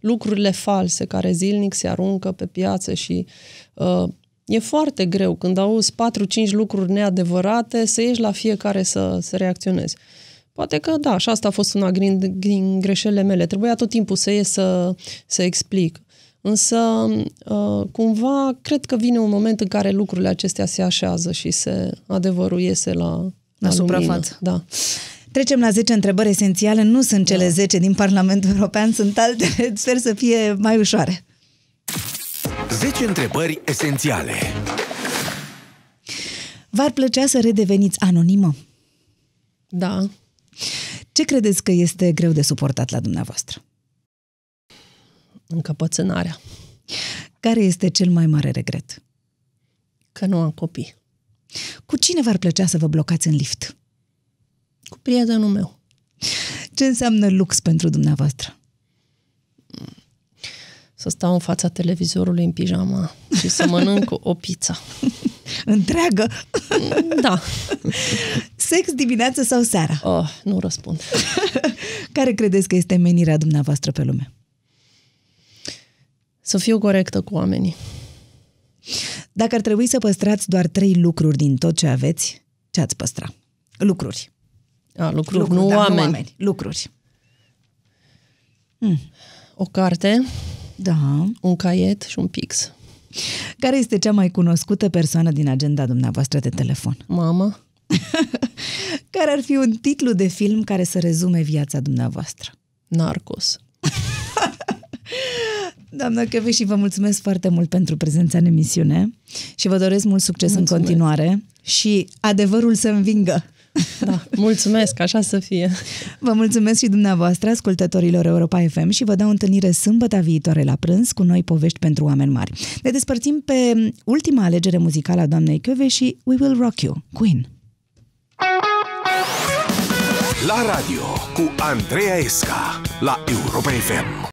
Speaker 3: lucrurile false care zilnic se aruncă pe piață și uh, e foarte greu când auzi 4-5 lucruri neadevărate să ieși la fiecare să, să reacționezi. Poate că da, și asta a fost una din, din greșelile mele. Trebuia tot timpul să ies să, să explic. Însă, uh, cumva, cred că vine un moment în care lucrurile acestea se așează și se adevărul iese la, la,
Speaker 2: la suprafață.
Speaker 3: Da.
Speaker 2: Trecem la 10 întrebări esențiale. Nu sunt cele da. 10 din Parlamentul European, sunt altele. Sper să fie mai ușoare.
Speaker 1: 10 întrebări esențiale.
Speaker 2: V-ar plăcea să redeveniți anonimă?
Speaker 3: Da.
Speaker 2: Ce credeți că este greu de suportat la dumneavoastră?
Speaker 3: Încăpățânarea.
Speaker 2: Care este cel mai mare regret?
Speaker 3: Că nu am copii.
Speaker 2: Cu cine v-ar plăcea să vă blocați în lift?
Speaker 3: Cu prietenul meu.
Speaker 2: Ce înseamnă lux pentru dumneavoastră?
Speaker 3: Să stau în fața televizorului în pijama și să mănânc o pizza.
Speaker 2: Întreagă?
Speaker 3: Da.
Speaker 2: Sex dimineață sau seara?
Speaker 3: Oh, nu răspund.
Speaker 2: Care credeți că este menirea dumneavoastră pe lume?
Speaker 3: Să fiu corectă cu oamenii.
Speaker 2: Dacă ar trebui să păstrați doar trei lucruri din tot ce aveți, ce ați păstra? Lucruri.
Speaker 3: A, lucruri, lucruri nu, oameni. nu oameni.
Speaker 2: Lucruri.
Speaker 3: Mm. O carte,
Speaker 2: da.
Speaker 3: un caiet și un pix.
Speaker 2: Care este cea mai cunoscută persoană din agenda dumneavoastră de telefon?
Speaker 3: Mama.
Speaker 2: care ar fi un titlu de film care să rezume viața dumneavoastră?
Speaker 3: Narcos.
Speaker 2: Doamna și vă mulțumesc foarte mult pentru prezența în emisiune și vă doresc mult succes mulțumesc. în continuare și adevărul să învingă.
Speaker 3: Da, mulțumesc, așa să fie.
Speaker 2: Vă mulțumesc și dumneavoastră, ascultătorilor Europa FM și vă dau întâlnire sâmbătă viitoare la prânz cu noi povești pentru oameni mari. Ne despărțim pe ultima alegere muzicală a doamnei Chiove și We Will Rock You, Queen.
Speaker 1: La radio cu Andreea Esca la Europa FM.